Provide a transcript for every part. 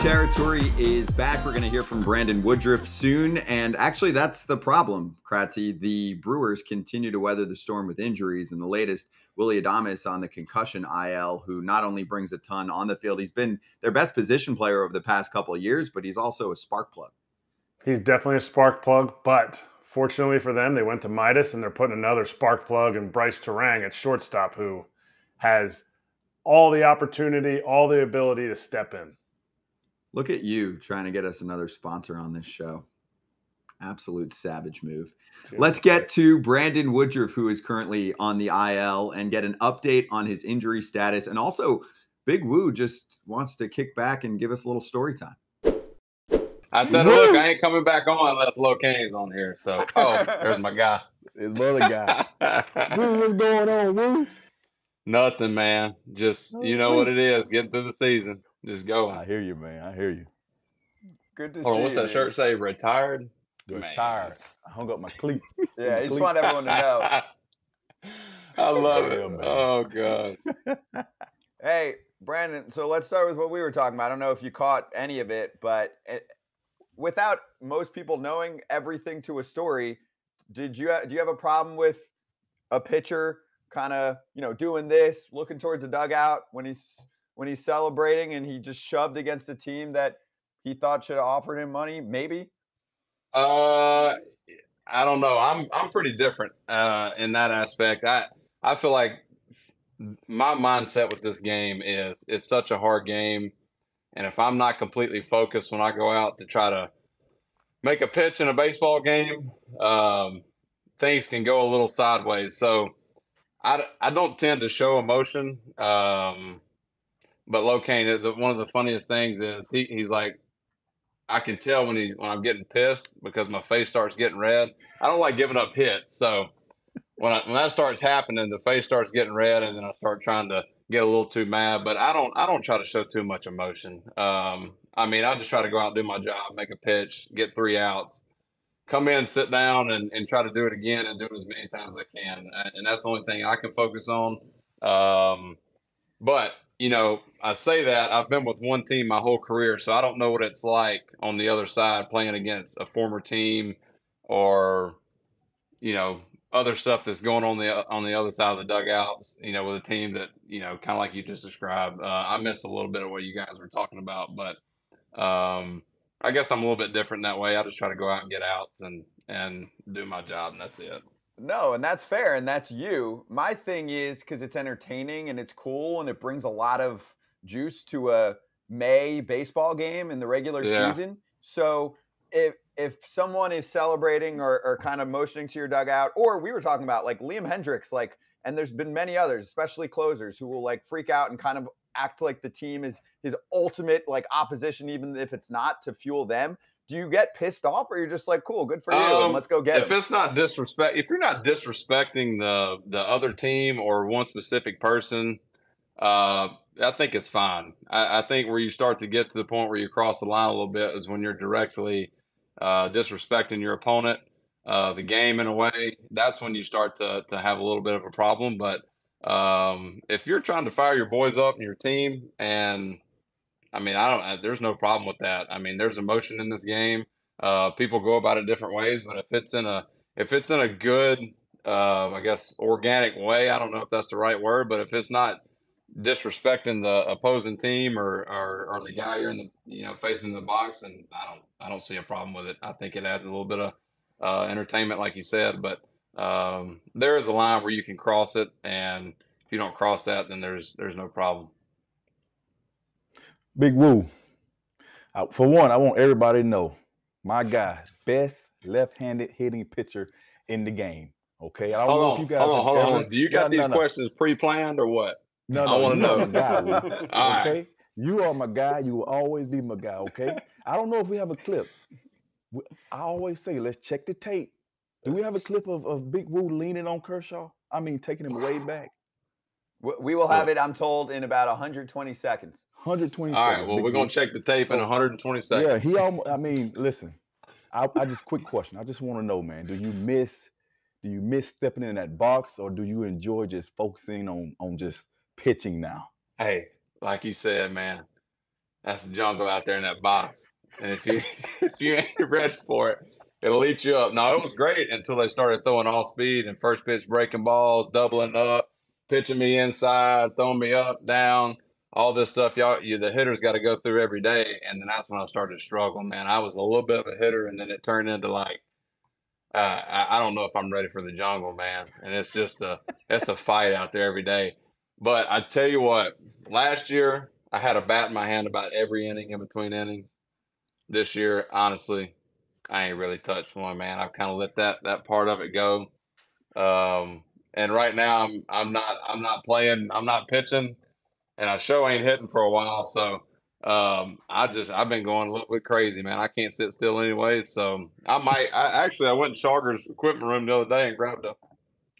territory is back. We're going to hear from Brandon Woodruff soon. And actually, that's the problem, Kratzy. The Brewers continue to weather the storm with injuries. And the latest, Willy Adames on the concussion IL, who not only brings a ton on the field, he's been their best position player over the past couple of years, but he's also a spark plug. He's definitely a spark plug, but fortunately for them, they went to Midas and they're putting another spark plug in Bryce Turang at shortstop, who has all the opportunity, all the ability to step in. Look at you trying to get us another sponsor on this show. Absolute savage move. Let's get to Brandon Woodruff, who is currently on the IL, and get an update on his injury status. And also, Big Woo just wants to kick back and give us a little story time. I said, look, I ain't coming back on unless Lil Kane's on here. So, oh, there's my guy. His other guy. Woo, what's going on, Woo? Nothing, man. Just, you know what it is. Getting through the season. Just going. I hear you, man. I hear you. Good to Hold on, see what's you. that shirt say? Retired? Retired. Man. I hung up my cleats. Yeah, I just want everyone to know. I love Yeah, it. man. Oh, God. Hey, Brandon, so let's start with what we were talking about. I don't know if you caught any of it, but it, without most people knowing everything to a story, did you do you have a problem with a pitcher kind of, you know, doing this, looking towards the dugout when he's when he's celebrating and he just shoved against a team that he thought should have offered him money, maybe? Uh, I don't know. I'm I'm pretty different uh, in that aspect. I I feel like my mindset with this game is it's such a hard game, and if I'm not completely focused when I go out to try to make a pitch in a baseball game, um, things can go a little sideways. So I I don't tend to show emotion. Um, but Locane, the, one of the funniest things is he, he's like, I can tell when he's when I'm getting pissed because my face starts getting red. I don't like giving up hits, so when I, when that starts happening, the face starts getting red, and then I start trying to get a little too mad. But I don't I don't try to show too much emotion. Um, I mean, I just try to go out and do my job, make a pitch, get three outs, come in, sit down, and, and try to do it again and do it as many times as I can. And, that's the only thing I can focus on. Um, but you know, I say that I've been with one team my whole career, so I don't know what it's like on the other side playing against a former team or you know other stuff that's going on the on the other side of the dugouts. You know, with a team that you know, kind of like you just described. Uh, I missed a little bit of what you guys were talking about, but um, I guess I'm a little bit different that way. I just try to go out and get outs and and do my job, and that's it. No, and that's fair, and that's you. My thing is because it's entertaining and it's cool and it brings a lot of juice to a May baseball game in the regular Yeah. season. So if if someone is celebrating or, or kind of motioning to your dugout, or we were talking about like Liam Hendriks, like, and there's been many others, especially closers, who will like freak out and kind of act like the team is his ultimate like opposition, even if it's not to fuel them. Do you get pissed off, or you're just like, cool, good for you, Um, and let's go get it? if him? it's not disrespect if you're not disrespecting the the other team or one specific person uh i think it's fine I, I think where you start to get to the point where you cross the line a little bit is when you're directly uh disrespecting your opponent uh the game in a way that's when you start to to have a little bit of a problem but um if you're trying to fire your boys up and your team and I mean, I don't. uh, There's no problem with that. I mean, there's emotion in this game. Uh, people go about it different ways, but if it's in a if it's in a good, uh, I guess, organic way, I don't know if that's the right word, but if it's not disrespecting the opposing team or or, or the guy you're in the you know facing the box, and I don't I don't see a problem with it. I think it adds a little bit of uh, entertainment, like you said, but um, there is a line where you can cross it, and if you don't cross that, then there's there's no problem. Big Woo. Uh, for one, I want everybody to know my guy, best left-handed hitting pitcher in the game. Okay, I don't Hold know on, if you guys hold on, hold ever- on. Do you got No, no, these no. questions pre-planned or what? No, I no, wanna know. guy. Woo. All right. okay, you are my guy. You will always be my guy. Okay, I don't know if we have a clip. I always say, let's check the tape. Do we have a clip of, of Big Woo leaning on Kershaw? I mean, taking him way back. We will have it, I'm told, in about 120 seconds. 120 All right. seconds, Well, Big we're gonna check the tape in 120 seconds. Yeah, he almost. I mean, listen. I, I just quick question. I just want to know, man. Do you miss? Do you miss stepping in that box, or do you enjoy just focusing on on just pitching now? Hey, like you said, man, that's the jungle out there in that box. And if you if you ain't ready for it, it'll eat you up. No, it was great until they started throwing all speed and first pitch breaking balls, doubling up, pitching me inside, throwing me up, down, all this stuff. Y'all, you the hitters got to go through every day, and then that's when I started to struggle. Man, I was a little bit of a hitter, and then it turned into like. Uh, I, I don't know if I'm ready for the jungle, man, and it's just a it's a fight out there every day. But I tell you what, last year I had a bat in my hand about every inning in between innings. This year, honestly, I ain't really touched one, man. I've kind of let that that part of it go. Um, and right now, I'm I'm not I'm not playing. I'm not pitching, and I show ain't hitting for a while. So um, I just I've been going a little bit crazy, man. I can't sit still anyway. So I might. I actually I went in Shawger's equipment room the other day and grabbed a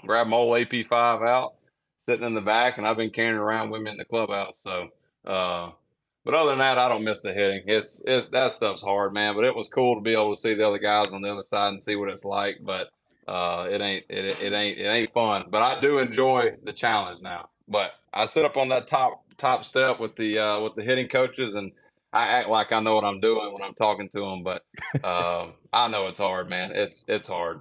grabbed my old AP five out, sitting in the back, and I've been carrying around with me in the clubhouse. So. Uh, but other than that, I don't miss the hitting. It's it, that stuff's hard, man. But it was cool to be able to see the other guys on the other side and see what it's like. But uh, it ain't it, it ain't it ain't fun. But I do enjoy the challenge now. But I sit up on that top top step with the uh, with the hitting coaches, and I act like I know what I'm doing when I'm talking to them. But um, I know it's hard, man. It's it's hard.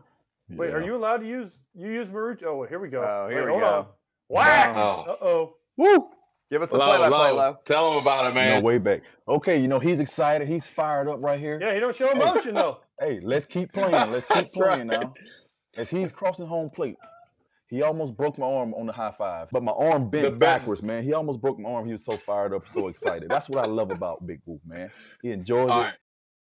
Wait, are you allowed to use you use Marucci? Oh, here we go. Oh, here Wait, we hold go. on. Whack! Oh. Uh oh. Woo! Give us the Low, play-by-play, low. Low. Tell them about it, You man. know, way back. Okay, you know, he's excited. He's fired up right here. Yeah, he don't show emotion though. Hey, let's keep playing. Let's keep playing right. now. As he's crossing home plate, he almost broke my arm on the high five, but my arm bent The backwards, man. He almost broke my arm. He was so fired up, so excited. That's what I love about Big Woo, man. He enjoys All it, right.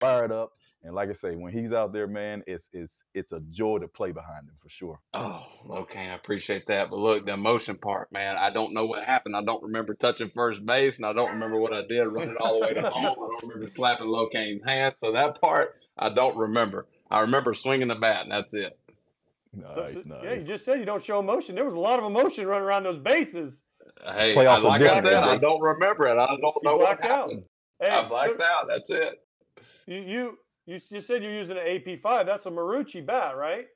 Fired up, and like I say, when he's out there, man, it's it's it's a joy to play behind him for sure. Oh, okay. I appreciate that. But look, the emotion part, man, I don't know what happened. I don't remember touching first base, and I don't remember what I did running all the way to home. I don't remember slapping Locane's hand. So that part, I don't remember. I remember swinging the bat, and that's it. Nice, That's- nice. Yeah, you just said you don't show emotion. There was a lot of emotion running around those bases. Hey, Playoffs I- are like I said, I don't remember it. I don't You know what blacked out. happened. Hey, I blacked so out. That's it. You you you you said you're using an AP5. That's a Marucci bat, right?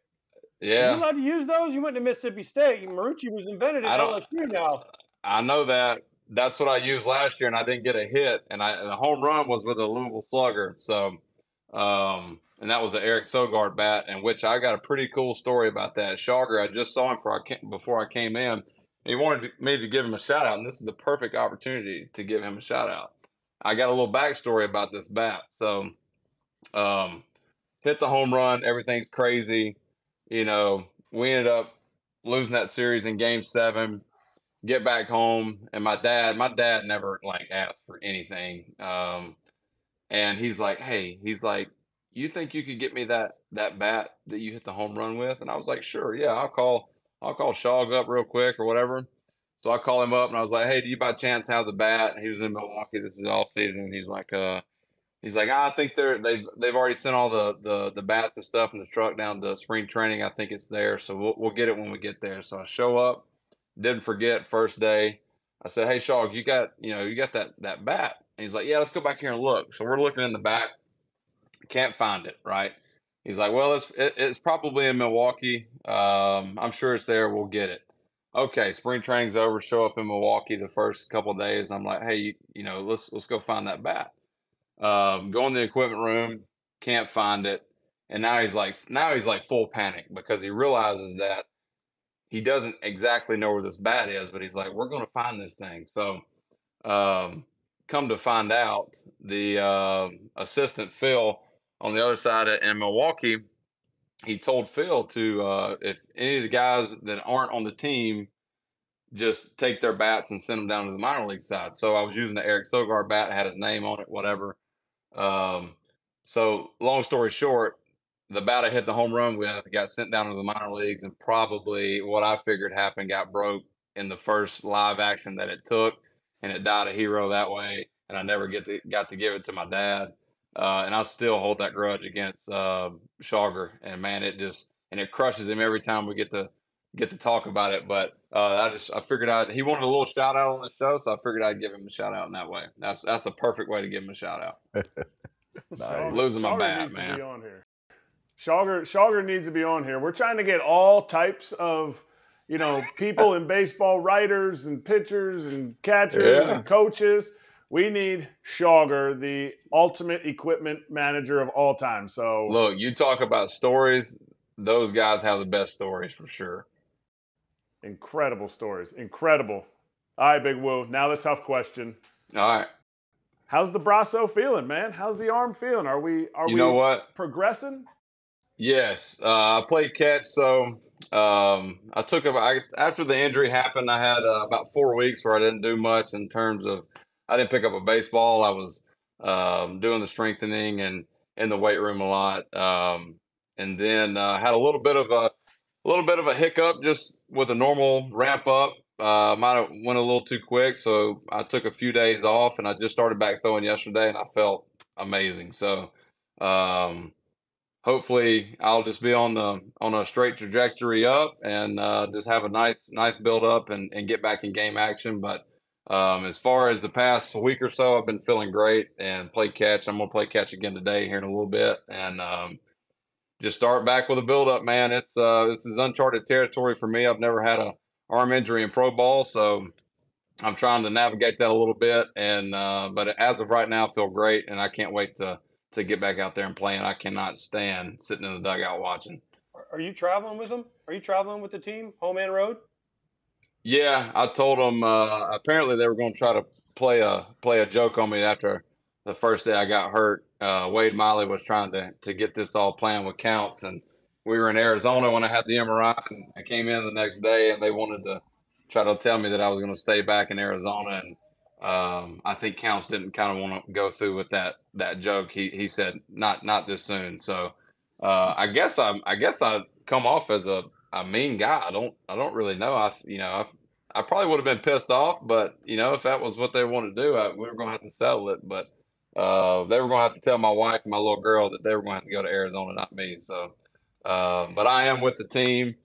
Are you allowed to use those? You went to Mississippi State. Marucci was invented I at LSU now. I know that. That's what I used last year, and I didn't get a hit. And I the home run was with a Louisville Slugger. So, um, and that was the Eric Sogard bat, and which I got a pretty cool story about that. Shawger, I just saw him before I came, before I came in. He wanted me to give him a shout out, and this is the perfect opportunity to give him a shout out. I got a little backstory about this bat. So, um, hit the home run, everything's crazy. You know, we ended up losing that series in game seven get back home and my dad my dad never like asked for anything um and he's like hey he's like you think you could get me that that bat that you hit the home run with and i was like sure yeah i'll call i'll call shog up real quick or whatever so i call him up and i was like hey do you by chance have the bat he was in milwaukee this is off season he's like uh he's like i think they're they've they've already sent all the the the bats and stuff in the truck down to spring training i think it's there so we'll, we'll get it when we get there so i show up didn't forget first day. I said, "Hey, Shog, you got you know you got that that bat?" And he's like, "Yeah, let's go back here and look." So we're looking in the back, can't find it. Right? He's like, "Well, it's it, it's probably in Milwaukee. Um, I'm sure it's there. We'll get it." Okay, spring training's over. Show up in Milwaukee the first couple days. I'm like, "Hey, you, you know, let's let's go find that bat." Um, go in the equipment room, can't find it, and now he's like, now he's like full panic because he realizes that he doesn't exactly know where this bat is, but he's like, we're going to find this thing. So, um, come to find out, the uh, assistant Phil on the other side in Milwaukee, he told Phil to, uh, if any of the guys that aren't on the team, just take their bats and send them down to the minor league side. So I was using the Eric Sogard bat, had his name on it, whatever. Um, so long story short, the bat I hit the home run with got sent down to the minor leagues, and probably what I figured happened got broke in the first live action that it took, and it died a hero that way. And I never get to got to give it to my dad, uh, and I still hold that grudge against uh. And man, it just and it crushes him every time we get to get to talk about it. But uh, I just I figured out he wanted a little shout out on the show, so I figured I'd give him a shout out in that way. That's that's the perfect way to give him a shout out. Nice. Losing my Shawger bat, man. on here. Needs to be on here. We're trying to get all types of, you know, people in baseball, writers and pitchers and catchers Yeah. and coaches. We need Shawger, the ultimate equipment manager of all time. So look, you talk about stories; those guys have the best stories for sure. Incredible stories, incredible. All right, Big Woo. Now the tough question. All right. How's the brasso feeling, man? How's the arm feeling? Are we are you we know what progressing? Yes, uh, I played catch, so um, I took a, I, after the injury happened. I had uh, about four weeks where I didn't do much in terms of I didn't pick up a baseball. I was um, doing the strengthening and in the weight room a lot, um, and then uh, had a little bit of a, a little bit of a hiccup just with a normal ramp up. Uh, might have went a little too quick, so I took a few days off, and I just started back throwing yesterday, and I felt amazing. So. Um, hopefully I'll just be on the on a straight trajectory up and uh, just have a nice nice build up and, and get back in game action. But um, as far as the past week or so, I've been feeling great and play catch. I'm gonna play catch again today here in a little bit and um, just start back with a build up, man. It's uh, this is uncharted territory for me. I've never had a arm injury in pro ball, so I'm trying to navigate that a little bit. And uh, but as of right now, I feel great, and I can't wait to to get back out there and playing. I cannot stand sitting in the dugout watching. Are you traveling with them? Are you traveling with the team, home and road? Yeah, I told them. Uh, apparently, they were going to try to play a play a joke on me after the first day I got hurt. Uh, Wade Miley was trying to to get this all planned with counts, and we were in Arizona when I had the MRI. And I came in the next day, and they wanted to try to tell me that I was going to stay back in Arizona and um, I think Counts didn't kind of want to go through with that that joke. He he said not not this soon. So uh, I guess I I guess I come off as a, a mean guy. I don't I don't really know. I you know I, I probably would have been pissed off, but you know if that was what they wanted to do, I, we were going to have to settle it. But uh, they were going to have to tell my wife and my little girl that they were going to have to go to Arizona, not me. So, uh, but I am with the team,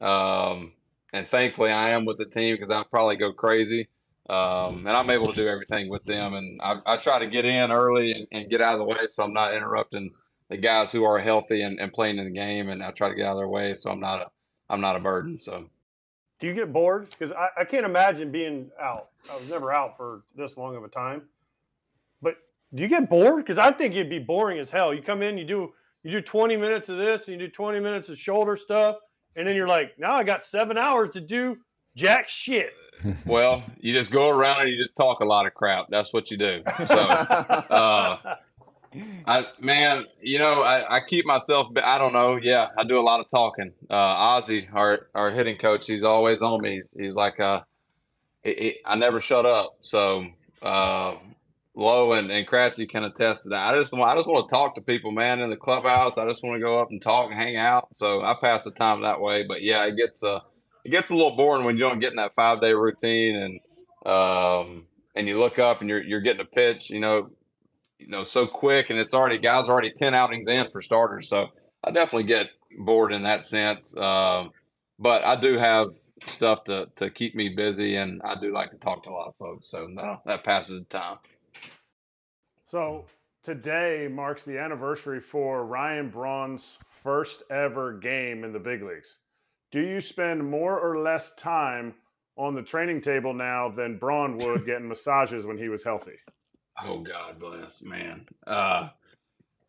um, and thankfully I am with the team because I'll probably go crazy. Um, and I'm able to do everything with them. And I, I try to get in early and, and, get out of the way so I'm not interrupting the guys who are healthy and, and, playing in the game. And I try to get out of their way so I'm not a I'm not a burden. So, do you get bored? Because I, I can't imagine being out. I was never out for this long of a time. But do you get bored? Because I think it'd be boring as hell. You come in, you do you do 20 minutes of this, and you do 20 minutes of shoulder stuff, and then you're like, now I got seven hours to do jack shit well, you just go around and you just talk a lot of crap. That's what you do. So, uh, I man, you know, I, I, keep myself. I don't know. Yeah, I do a lot of talking. Uh, Ozzy, our our hitting coach, he's always on me. He's, he's like, uh, he, he, I never shut up. So, uh, Lowe and, and Kratzy can attest to that. I just I just want to talk to people, man, in the clubhouse. I just want to go up and talk and hang out. So I pass the time that way. But yeah, it gets uh it gets a little boring when you don't get in that five day routine and um and you look up and you're you're getting a pitch, you know, you know, so quick and it's already guys already ten outings in for starters. So I definitely get bored in that sense. Um, but I do have stuff to to keep me busy and I do like to talk to a lot of folks. So no, that passes the time. So today marks the anniversary for Ryan Braun's first ever game in the big leagues do you spend more or less time on the training table now than Braun would getting massages when he was healthy? Oh God bless, man. Uh,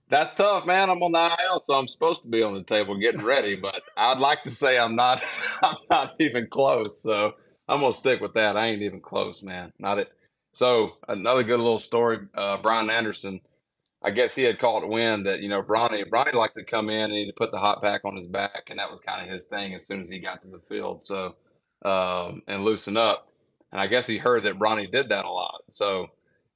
that's tough, man. I'm on the IL, so I'm supposed to be on the table getting ready, but I'd like to say I'm not. I'm not even close. So I'm gonna stick with that. I ain't even close, man. Not it. So another good little story. Uh, Brian Anderson I guess he had caught wind that you know Bronny Bronny liked to come in and he'd put the hot pack on his back, and that was kind of his thing as soon as he got to the field. So um, and loosen up, and I guess he heard that Bronny did that a lot. So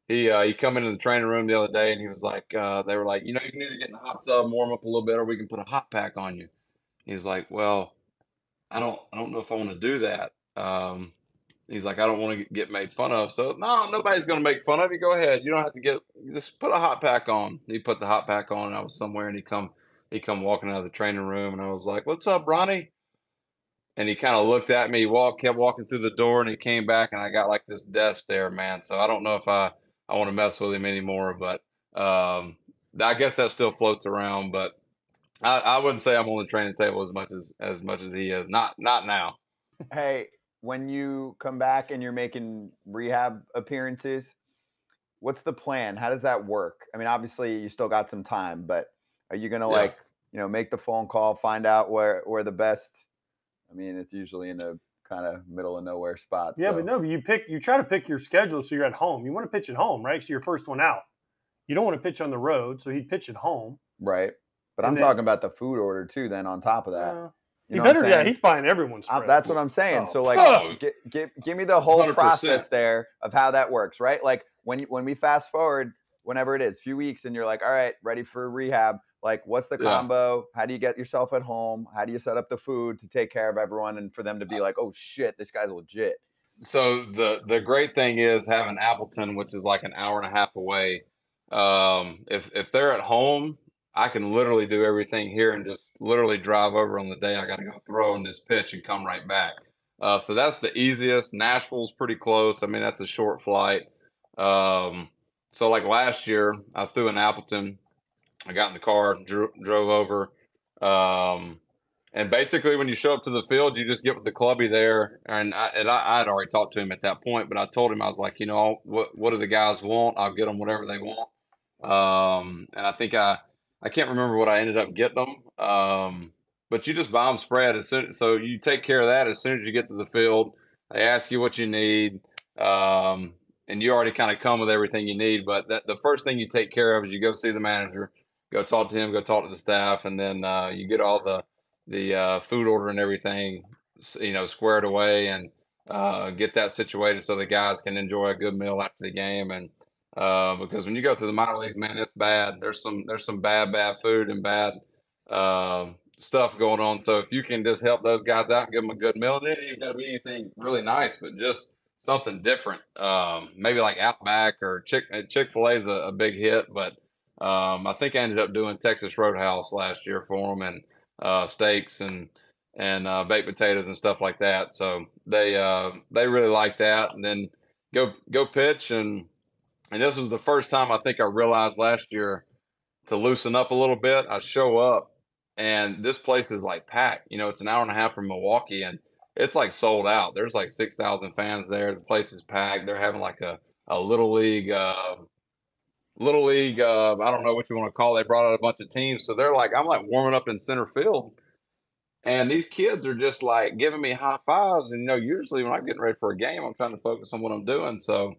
he uh, he come into the training room the other day and he was like, uh, they were like, you know, you can either get in the hot tub, warm up a little bit, or we can put a hot pack on you. He's like, well, I don't I don't know if I want to do that. Um, He's like, I don't want to get made fun of. So no, nobody's going to make fun of you. Go ahead. You don't have to get. Just put a hot pack on. He put the hot pack on. And I was somewhere, and he come he come walking out of the training room, and I was like, "What's up, Ronnie?" And he kind of looked at me. Walked, kept walking through the door, and he came back, and I got like this desk there, man. So I don't know if I I want to mess with him anymore, but um, I guess that still floats around. But I, I wouldn't say I'm on the training table as much as as much as he is. Not not now. Hey, when you come back and you're making rehab appearances, what's the plan? How does that work? I mean, obviously you still got some time, but are you gonna Yeah. like you know make the phone call, find out where where the best? I mean, it's usually in a kind of middle of nowhere spot. Yeah, so- but no, but you pick you try to pick your schedule so you're at home. You want to pitch at home, right? So you're first one out. You don't want to pitch on the road, so he'd pitch at home. right. But And I'm then- talking about the food order too. Then on top of that, Uh, you he know what I'm better, yeah, he's buying everyone's. Uh, that's what I'm saying. Oh, So like, oh. gi- gi- give me the whole 100%. process there of how that works, right? Like when when we fast forward, whenever it is, few weeks, and you're like, all right, ready for rehab. Like, what's the Yeah. combo? How do you get yourself at home? How do you set up the food to take care of everyone and for them to be like, oh shit, this guy's legit. So the the great thing is having Appleton, which is like an hour and a half away. Um, if if they're at home, I can literally do everything here and just literally drive over on the day I got to go throw in this pitch and come right back. Uh, so that's the easiest. Nashville's pretty close. I mean, that's a short flight. Um, so like last year, I threw in Appleton. I got in the car, dro- drove over. Um, and basically, when you show up to the field, you just get with the clubby there. And I, and I, I'd already talked to him at that point, but I told him I was like, you know, what what do the guys want? I'll get them whatever they want. Um, and I think I I can't remember what I ended up getting them. Um, but you just buy them spread as soon. So you take care of that as soon as you get to the field. They ask you what you need, um, and you already kind of come with everything you need. But that, the first thing you take care of is you go see the manager, go talk to him, go talk to the staff, and then uh, you get all the the uh, food order and everything, you know, squared away and uh, get that situated so the guys can enjoy a good meal after the game. And uh, because when you go to the minor leagues, man, it's bad. There's some there's some bad bad food and bad uh, stuff going on. So if you can just help those guys out and give them a good meal, it ain't even got to be anything really nice, but just something different. Um, maybe like Outback or Chick Chick Fil A is a, a big hit, but um, I think I ended up doing Texas Roadhouse last year for them and uh, steaks and and uh, baked potatoes and stuff like that. So they uh, they really like that. And then go go pitch and and this was the first time I think I realized last year to loosen up a little bit. I show up and this place is like packed. You know, it's an hour and a half from Milwaukee and it's like sold out. There's like six thousand fans there. The place is packed. They're having like a a little league. Uh, little league uh, i don't know what you want to call it they brought out a bunch of teams so they're like i'm like warming up in center field. And these kids are just like giving me high fives and you know usually when i'm getting ready for a game i'm trying to focus on what i'm doing so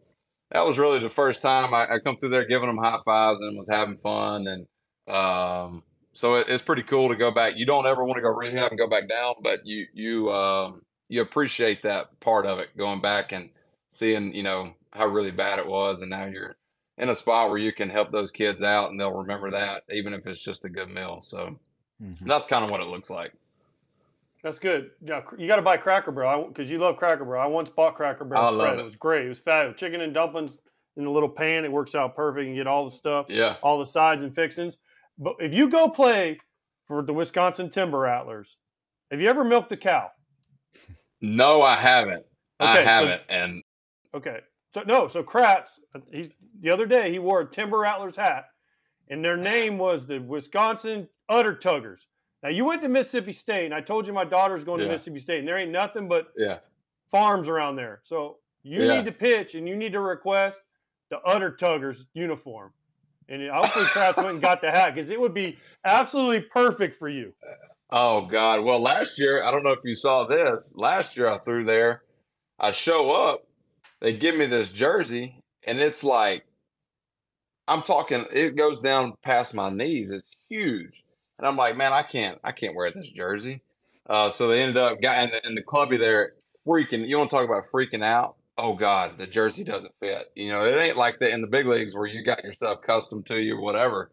that was really the first time i, I come through there giving them high fives and was having fun and um, so it, it's pretty cool to go back. You don't ever want to go rehab and go back down but you you um, you appreciate that part of it going back and seeing you know how really bad it was and now you're in a spot where you can help those kids out and they'll remember that even if it's just a good meal so Mhm. that's kind of what it looks like That's good. Yeah, you got to buy Cracker Barrel because you love Cracker Barrel. I once bought Cracker Barrel I spread. love It. it. was great. It was fat. Chicken and dumplings in a little pan. It works out perfect. You get all the stuff, yeah all the sides and fixings. But if you go play for the Wisconsin Timber Rattlers, have you ever milked a cow? no i haven't i Okay, so- haven't and Okay. So no, so Kratz, he's the other day he wore a Timber Rattlers hat, and their name was the Wisconsin Udder Tuggers. Now you went to Mississippi State, and I told you my daughter's going to Mississippi State, and there ain't nothing but yeah farms around there. So you Yeah. need to pitch and you need to request the Udder Tuggers uniform. And hopefully Kratz went and got the hat because it would be absolutely perfect for you. Oh God! Well, last year I don't know if you saw this. Last year I threw there. I show up, they give me this jersey, and it's like I'm talking. It goes down past my knees. It's huge, and I'm like, man, I can't, I can't wear this jersey. Uh, so they ended up got in the, in the clubby there, freaking. You want to talk about freaking out? Oh God, the jersey doesn't fit. You know, it ain't like that in the big leagues where you got your stuff custom to you whatever.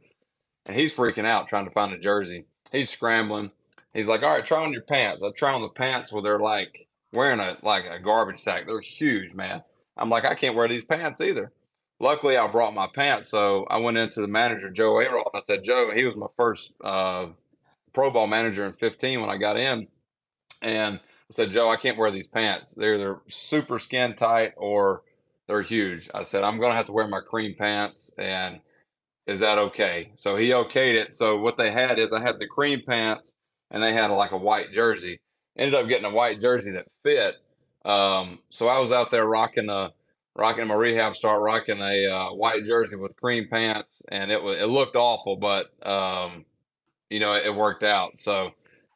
And he's freaking out trying to find a jersey. He's scrambling. He's like, all right, try on your pants. I try on the pants where they're like wearing a like a garbage sack. They're huge, man. I'm like, I can't wear these pants either. Luckily, I brought my pants, so I went into the manager Joe Ayrault. And I said, Joe, he was my first uh, pro ball manager in 15 when I got in, and I said, Joe, I can't wear these pants. They're either super skin tight or they're huge. I said, I'm gonna have to wear my cream pants, and is that okay? So he okayed it. So what they had is I had the cream pants and they had like a white jersey. Ended up getting a white jersey that fit. Um, so I was out there rocking a rocking my rehab start, rocking a uh, white jersey with cream pants, and it was it looked awful, but um, you know it, it worked out. So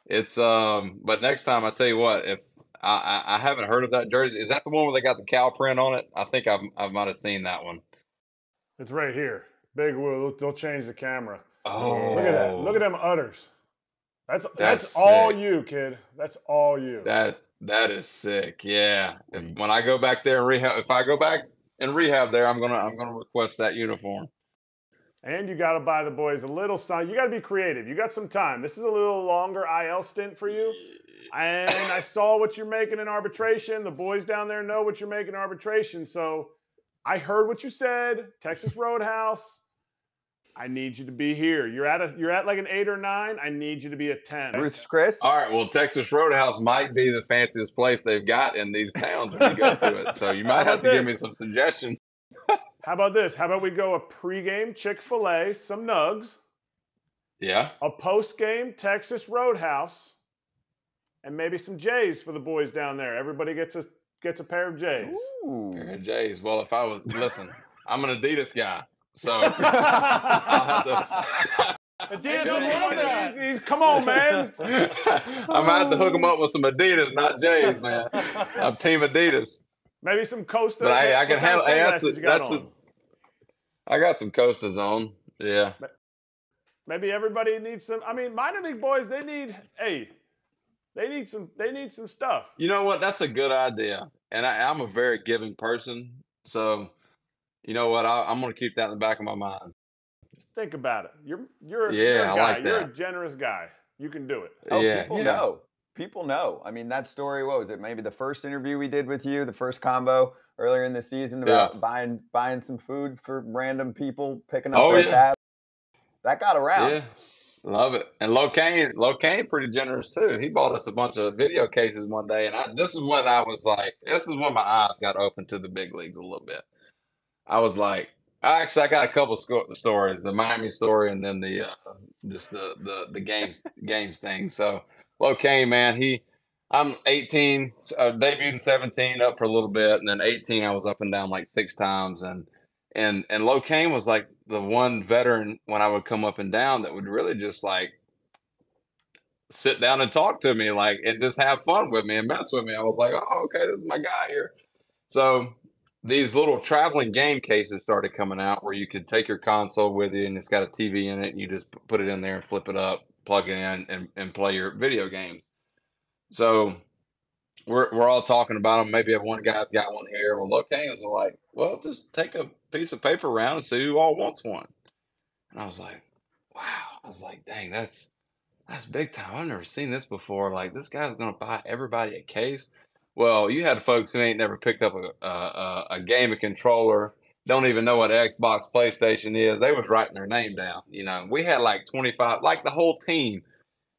it's um, but next time I tell you what, if I, I, I haven't heard of that jersey, is that the one where they got the cow print on it? I think I've I might have seen that one. It's right here. Big Woo. They'll, change the camera. Oh, Look at that. Look at them udders. That's that's, That's all you, kid. That's all you. That that is sick. Yeah. If, when I go back there and rehab, if I go back and rehab there, I'm gonna I'm gonna request that uniform. And you got to buy the boys a little sign. You got to be creative. You got some time. This is a little longer IL stint for you. And I saw what you're making in arbitration. The boys down there know what you're making in arbitration. So I heard what you said. Texas Roadhouse. I need you to be here. You're at a you're at like an eight or nine. I need you to be a ten. Ruth's Chris. All right. Well, Texas Roadhouse might be the fanciest place they've got in these towns when you go to it. So you might have about to give me some suggestions. How about this? How about we go a pregame Chick Fil A, some nugs, Yeah. a postgame Texas Roadhouse, and maybe some J's for the boys down there. Everybody gets a gets a pair of J's. Ooh. Pair of J's. Well, if I was listen, I'm an Adidas guy, so I'll have to. Adidas Come would love on, that. Yeezys. Come on, man. I'm gonna have to hook them up with some Adidas, not Jays, man. I'm Team Adidas. Maybe some Costa. But I, I can kind handle. Hey, that's a, got that's a, on? I got some Costas on. Yeah. Maybe everybody needs some. I mean, minor league boys, they need. Hey, they need some. They need some stuff. You know what? That's a good idea, and I, I'm a very giving person. So, you know what? I, I'm gonna keep that in the back of my mind. Just think about it. You're you're, Yeah, you're a I guy. like You're a generous guy. You can do it. Oh, yeah, people yeah. know. People know. I mean, that story. What was it? Maybe the first interview we did with you, the first combo earlier in the season about Yeah. buying buying some food for random people picking up Oh, their yeah. tabs. That got around. Yeah, love it. And Locane, Locane, pretty generous too. He bought us a bunch of video cases one day, and I, this is when I was like, this is when my eyes got open to the big leagues a little bit. I was like, actually, I got a couple sco- stories: the Miami story, and then the uh, this the the the games games thing. So Locane, man, he. I'm 18, uh, debuted in 17, up for a little bit, and then 18, I was up and down like six times, and and and Locane was like the one veteran when I would come up and down that would really just like sit down and talk to me, like and just have fun with me and mess with me. I was like, oh, okay, this is my guy here. So these little traveling game cases started coming out where you could take your console with you and it's got a TV in it and you just put it in there and flip it up, plug it in, and, and play your video games. So we're we're all talking about them. Maybe one guy's got one here. Well, look, Haynes was like, well, just take a piece of paper around and see who all wants one. And I was like, wow. I was like, dang, that's that's big time. I've never seen this before. Like this guy's gonna buy everybody a case. Well, you had folks who ain't never picked up a a, a, game of controller, don't even know what Xbox, PlayStation is. They was writing their name down. You know, we had like twenty five, like the whole team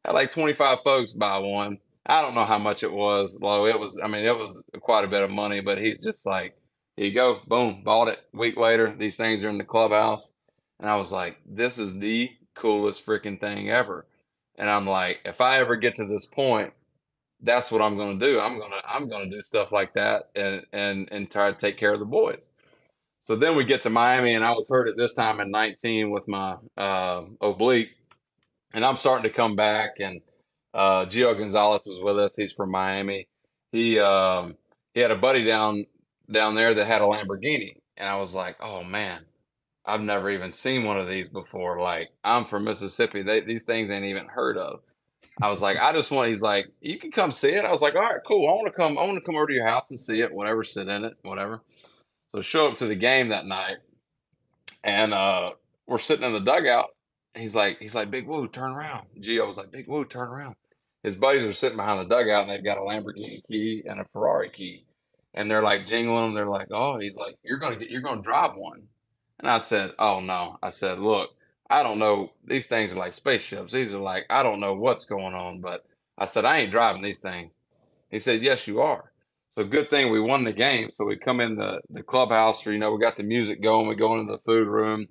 had like twenty five folks buy one. I don't know how much it was, Low. It was, I mean, it was quite a bit of money, but he's just like, here you go, boom, bought it. Week later, these things are in the clubhouse. And I was like, this is the coolest freaking thing ever. And I'm like, if I ever get to this point, that's what I'm gonna do. I'm gonna I'm gonna do stuff like that and and and try to take care of the boys. So then we get to Miami, and I was hurt at this time in 19 with my uh, oblique, and I'm starting to come back. And uh, Gio Gonzalez was with us. He's from Miami. He um, he had a buddy down down there that had a Lamborghini, and I was like, oh man, I've never even seen one of these before. Like I'm from Mississippi, they, these things ain't even heard of. I was like, I just want. He's like, you can come see it. I was like, all right, cool. I want to come. I want to come over to your house and see it. Whatever, sit in it, whatever. So show up to the game that night, and uh, we're sitting in the dugout. He's like, he's like, Big Woo, turn around. Gio was like, Big Woo, turn around. His buddies are sitting behind the dugout, and they've got a Lamborghini key and a Ferrari key, and they're like jingling them. They're like, oh, he's like, you're gonna get, you're gonna drive one. And I said, oh no. I said, look, I don't know. These things are like spaceships. These are like, I don't know what's going on, but I said, I ain't driving these things. He said, yes, you are. So good thing we won the game. So we come in the, the clubhouse, or, you know, we got the music going. We go into the food room,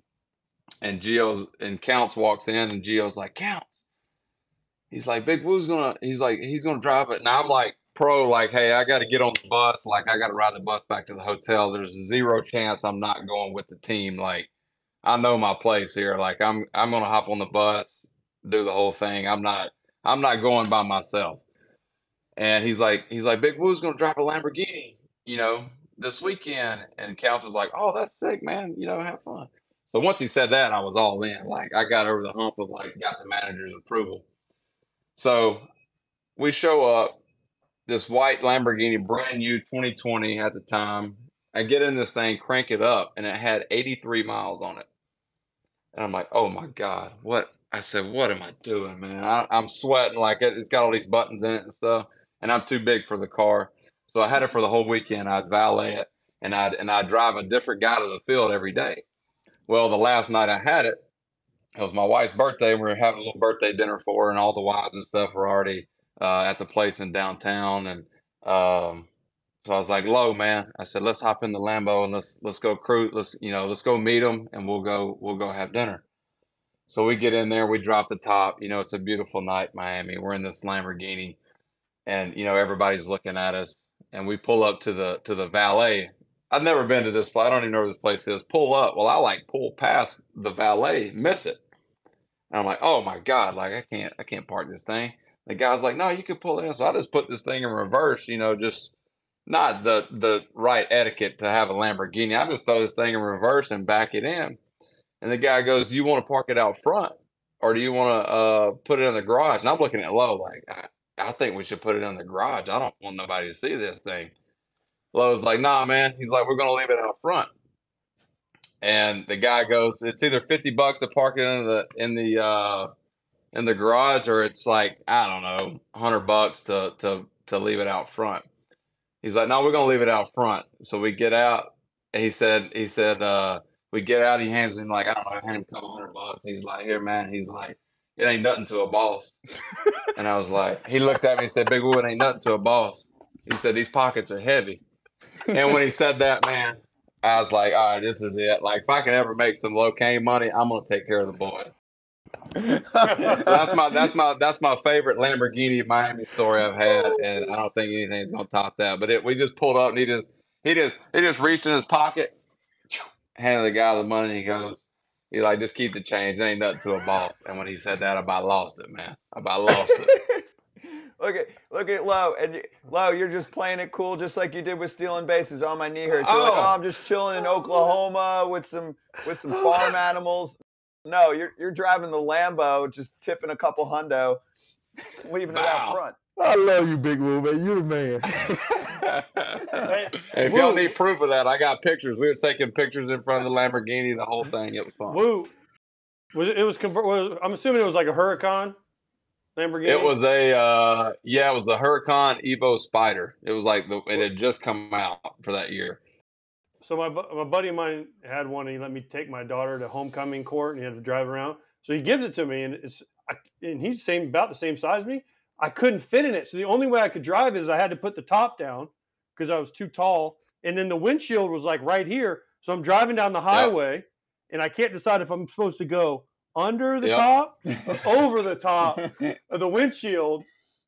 and Gio's and Counts walks in, and Gio's like, Counts. He's like, Big Woo's gonna. He's like, he's gonna drive it. And I'm like pro, like, hey, I got to get on the bus. Like, I got to ride the bus back to the hotel. There's zero chance I'm not going with the team. Like, I know my place here. Like, I'm I'm gonna hop on the bus, do the whole thing. I'm not I'm not going by myself. And he's like, he's like, Big Woo's gonna drive a Lamborghini, you know, this weekend. And Counsell's like, oh, that's sick, man. You know, have fun. So once he said that, I was all in. Like, I got over the hump of like, got the manager's approval. So we show up, this white Lamborghini, brand new 2020 at the time. I get in this thing, crank it up, and it had 83 miles on it. And I'm like, oh my God, what? I said, what am I doing, man? I, am sweating like it. It's got all these buttons in it and stuff, and I'm too big for the car. So I had it for the whole weekend. I'd valet it, and I'd and I'd drive a different guy to the field every day. Well, the last night I had it, it was my wife's birthday. We were having a little birthday dinner for her, and all the wives and stuff were already uh, at the place in downtown. And um, so I was like, "Low, man," I said, "Let's hop in the Lambo and let's let's go cruise. Let's you know let's go meet them, and we'll go we'll go have dinner." So we get in there, we drop the top. You know, it's a beautiful night, Miami. We're in this Lamborghini, and you know everybody's looking at us. And we pull up to the to the valet. I've never been to this place. I don't even know where this place is. Pull up. Well, I like pull past the valet, miss it. And I'm like, oh my god, like I can't I can't park this thing. The guy's like, no, you can pull in. So I just put this thing in reverse. You know, just not the the right etiquette to have a Lamborghini. I just throw this thing in reverse and back it in. And the guy goes, "Do you want to park it out front, or do you want to uh, put it in the garage?" And I'm looking at Low like, I, I think we should put it in the garage. I don't want nobody to see this thing. Low's like, "Nah, man." He's like, "We're gonna leave it out front." And the guy goes, "It's either fifty bucks to park it in the in the uh, in the garage, or it's like I don't know, hundred bucks to to to leave it out front." He's like, "No, we're gonna leave it out front." So we get out. He said, "He said." uh we get out, he hands him like I don't know, I hand him a couple hundred bucks. He's like, "Here, man." He's like, "It ain't nothing to a boss." and I was like, he looked at me and said, "Big Wood ain't nothing to a boss." He said, "These pockets are heavy." And when he said that, man, I was like, "All right, this is it. Like, if I can ever make some low cane money, I'm gonna take care of the boys." that's my that's my that's my favorite Lamborghini Miami story I've had, and I don't think anything's gonna top that. But it, we just pulled up and he just he just he just reached in his pocket handed the guy the money. He goes, he's like, just keep the change. It ain't nothing to a boss. And when he said that, I about lost it, man. I about lost it. look at look at Low and you, Low, you're just playing it cool, just like you did with stealing bases on my knee hurts. You're oh. like, oh, I'm just chilling in Oklahoma with some with some farm animals. No, you're you're driving the Lambo, just tipping a couple hundo, leaving wow. it out front. I love you, Big Woo, man. You're the man. hey, if y'all need proof of that, I got pictures. We were taking pictures in front of the Lamborghini, the whole thing. It was fun. Woo. Was it, it was, convert, was I'm assuming it was like a Huracan Lamborghini. It was a uh, yeah, it was the Huracan Evo Spider. It was like the, it had just come out for that year. So my my buddy of mine had one. And he let me take my daughter to homecoming court, and he had to drive around. So he gives it to me, and it's and he's same about the same size as me. I couldn't fit in it. So the only way I could drive it is I had to put the top down because I was too tall. And then the windshield was like right here. So I'm driving down the highway yep. and I can't decide if I'm supposed to go under the yep. top over the top of the windshield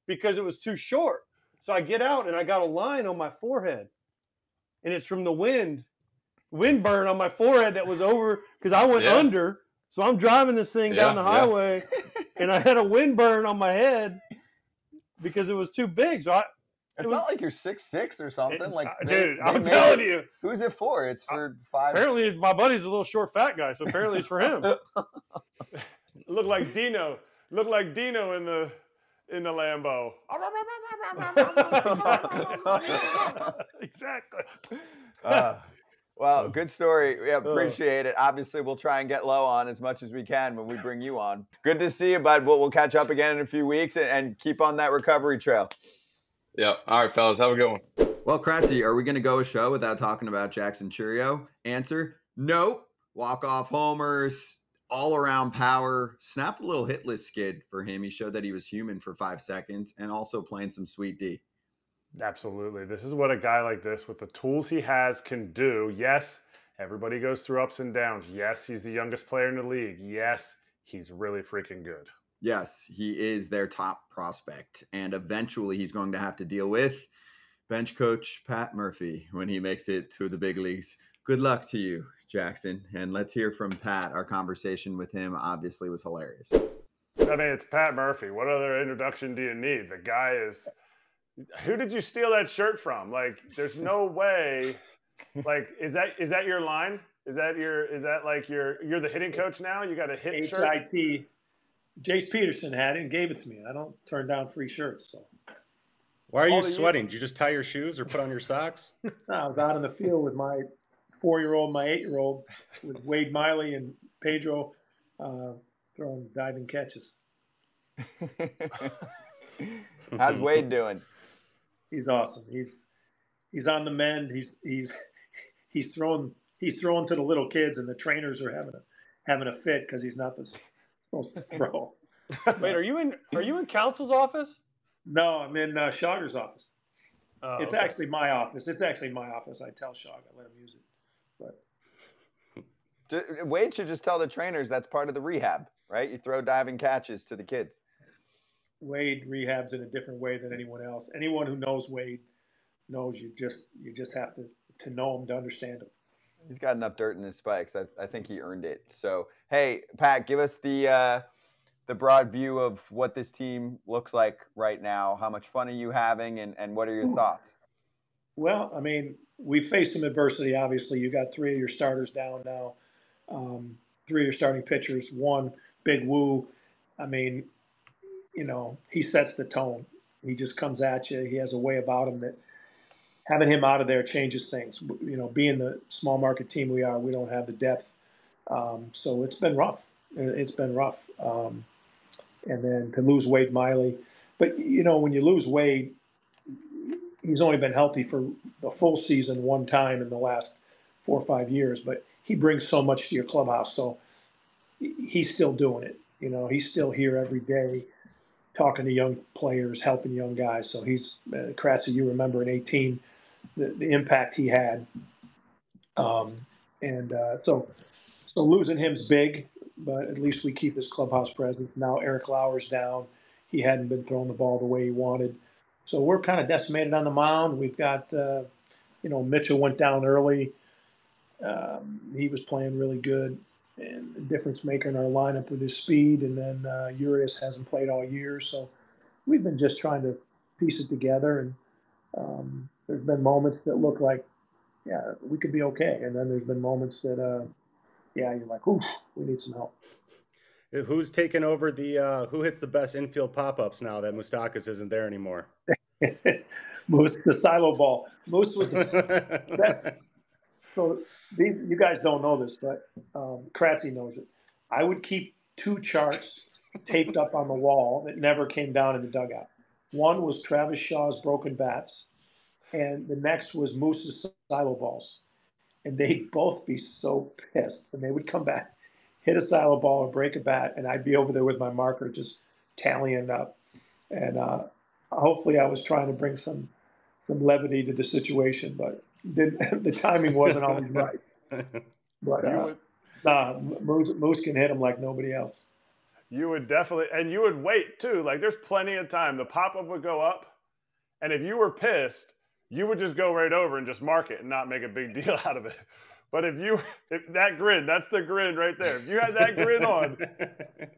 because it was too short. So I get out and I got a line on my forehead. And it's from the wind, wind burn on my forehead that was over because I went yeah. under. So I'm driving this thing yeah, down the highway yeah. and I had a wind burn on my head because it was too big. So I. It's it was, not like you're six six or something. It, like, uh, they, dude, I'm telling you. Who's it for? It's for five. Apparently, my buddy's a little short, fat guy, so apparently it's for him. Look like Dino. Look like Dino in the in the Lambo. exactly. Uh, well, good story. We oh. appreciate it. Obviously, we'll try and get low on as much as we can when we bring you on. Good to see you, bud. We'll, we'll catch up again in a few weeks and, and keep on that recovery trail. Yeah. All right, fellas. Have a good one. Well, Kratzy, are we going to go a show without talking about Jackson Chourio? Answer: Nope. Walk off homers, all around power. Snapped a little hitless skid for him. He showed that he was human for five seconds and also playing some sweet D. Absolutely. This is what a guy like this, with the tools he has, can do. Yes, everybody goes through ups and downs. Yes, he's the youngest player in the league. Yes, he's really freaking good. Yes, he is their top prospect. And eventually he's going to have to deal with bench coach Pat Murphy when he makes it to the big leagues. Good luck to you, Jackson. And let's hear from Pat. Our conversation with him obviously was hilarious. I mean, it's Pat Murphy. What other introduction do you need? The guy is. Who did you steal that shirt from? Like, there's no way. Like, is that is that your line? Is that your is that like your you're the hitting coach now? You got a hit shirt. HIT. Jace Peterson had it and gave it to me. I don't turn down free shirts. So Why are you sweating? Did you just tie your shoes or put on your socks? no, I was out in the field with my four-year-old, my eight-year-old, with Wade Miley and Pedro uh, throwing diving catches. How's Wade doing? He's awesome. He's he's on the mend. He's he's he's throwing he's throwing to the little kids, and the trainers are having a having a fit because he's not the, supposed to throw. Wait, are you in are you in Counsell's office? No, I'm in uh, Shawger's office. Oh, it's okay. actually my office. It's actually my office. I tell Shog, I let him use it. But Wade should just tell the trainers that's part of the rehab, right? You throw diving catches to the kids. Wade rehabs in a different way than anyone else. Anyone who knows Wade knows you just you just have to to know him to understand him. He's got enough dirt in his spikes. I, I think he earned it. So, hey, Pat, give us the uh, the broad view of what this team looks like right now. How much fun are you having, and, and what are your thoughts? Well, I mean, we faced some adversity. Obviously, you got three of your starters down now, um, three of your starting pitchers. One big Woo. I mean, you know, he sets the tone. He just comes at you. He has a way about him that having him out of there changes things. You know, being the small market team we are, we don't have the depth. Um, so it's been rough. It's been rough. Um, and then to lose Wade Miley, but you know, when you lose Wade, he's only been healthy for the full season one time in the last four or five years, but he brings so much to your clubhouse. So he's still doing it. You know, he's still here every day talking to young players, helping young guys. So he's, uh, Kratzy, you remember in 18, the, the impact he had. Um, and uh, so, so losing him's big, but at least we keep his clubhouse presence. Now Eric Lauer's down. He hadn't been throwing the ball the way he wanted. So we're kind of decimated on the mound. We've got, uh, you know, Mitchell went down early. Um, he was playing really good and a difference maker in our lineup with his speed. And then uh, Urias hasn't played all year. So we've been just trying to piece it together. And um, there's been moments that look like, yeah, we could be okay. And then there's been moments that, uh, yeah, you're like, ooh, we need some help. Who's taken over the? Uh, who hits the best infield pop-ups now that Mustakas isn't there anymore? Moose, the silo ball. Moose was the best. So these, you guys don't know this, but um, Kratzy knows it. I would keep two charts taped up on the wall that never came down in the dugout. One was Travis Shaw's broken bats, and the next was Moose's silo balls. And they'd both be so pissed. And they would come back, hit a silo ball or break a bat, and I'd be over there with my marker just tallying up. And uh, hopefully I was trying to bring some some levity to the situation, but didn't, the timing wasn't always right. But uh, would, nah, Moose, Moose can hit him like nobody else. you would definitely, and you would wait too. Like there's plenty of time. The pop up would go up, and if you were pissed, you would just go right over and just mark it and not make a big deal out of it. But if you, if that grin, that's the grin right there. If you had that grin on,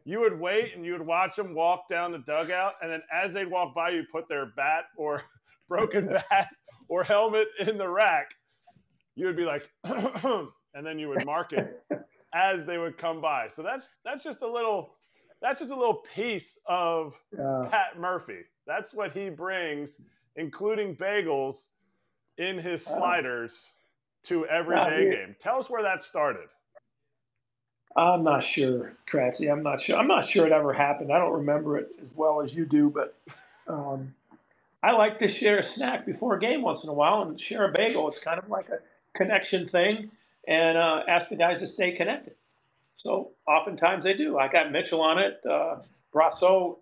you would wait and you would watch them walk down the dugout, and then as they'd walk by, you put their bat or broken bat or helmet in the rack. You would be like, and then you would mark it as they would come by. So that's that's just a little that's just a little piece of Uh, Pat Murphy. That's what he brings, including bagels in his sliders to Yeah, game. Tell us where that started. I'm not sure, Kratzy. I'm not sure. I'm not sure it ever happened. I don't remember it as well as you do, but um, I like to share a snack before a game once in a while and share a bagel. It's kind of like a connection thing, and uh, ask the guys to stay connected. So oftentimes they do. I got Mitchell on it. Uh, Brosseau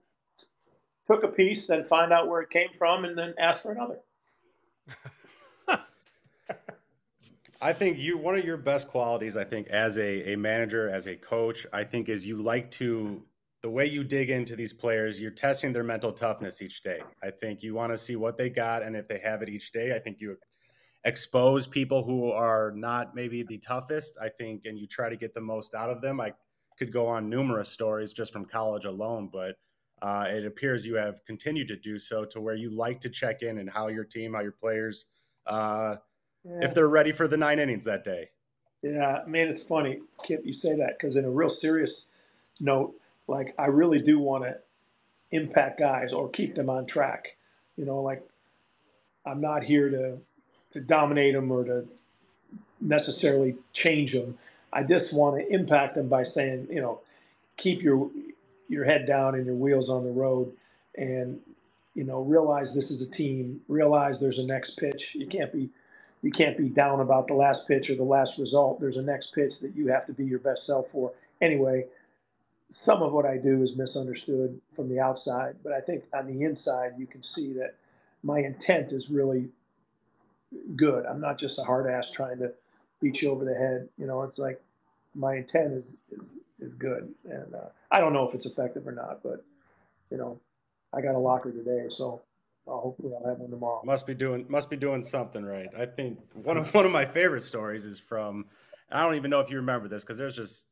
took a piece, then find out where it came from, and then ask for another. I think you one of your best qualities, I think, as a, a manager, as a coach, I think, is you like to the way you dig into these players, you're testing their mental toughness each day. I think you want to see what they got, and if they have it each day, I think you expose people who are not maybe the toughest. I think, and you try to get the most out of them. I could go on numerous stories just from college alone, but uh, it appears you have continued to do so to where you like to check in and how your team, how your players, uh, yeah. if they're ready for the nine innings that day. Yeah, man, it's funny, Kip, you say that because in a real serious note, like I really do want to impact guys or keep them on track. You know, like I'm not here to to dominate them or to necessarily change them. I just want to impact them by saying, you know, keep your your head down and your wheels on the road, and you know, realize this is a team. Realize there's a next pitch. You can't be you can't be down about the last pitch or the last result. There's a next pitch that you have to be your best self for. Anyway, some of what I do is misunderstood from the outside, but I think on the inside you can see that my intent is really good. I'm not just a hard ass trying to beat you over the head. You know, it's like my intent is is, is good, and uh, I don't know if it's effective or not, but you know, I got a locker today, so uh, hopefully I'll have one tomorrow. Must be doing must be doing something right. I think one of one of my favorite stories is from. I don't even know if you remember this because there's just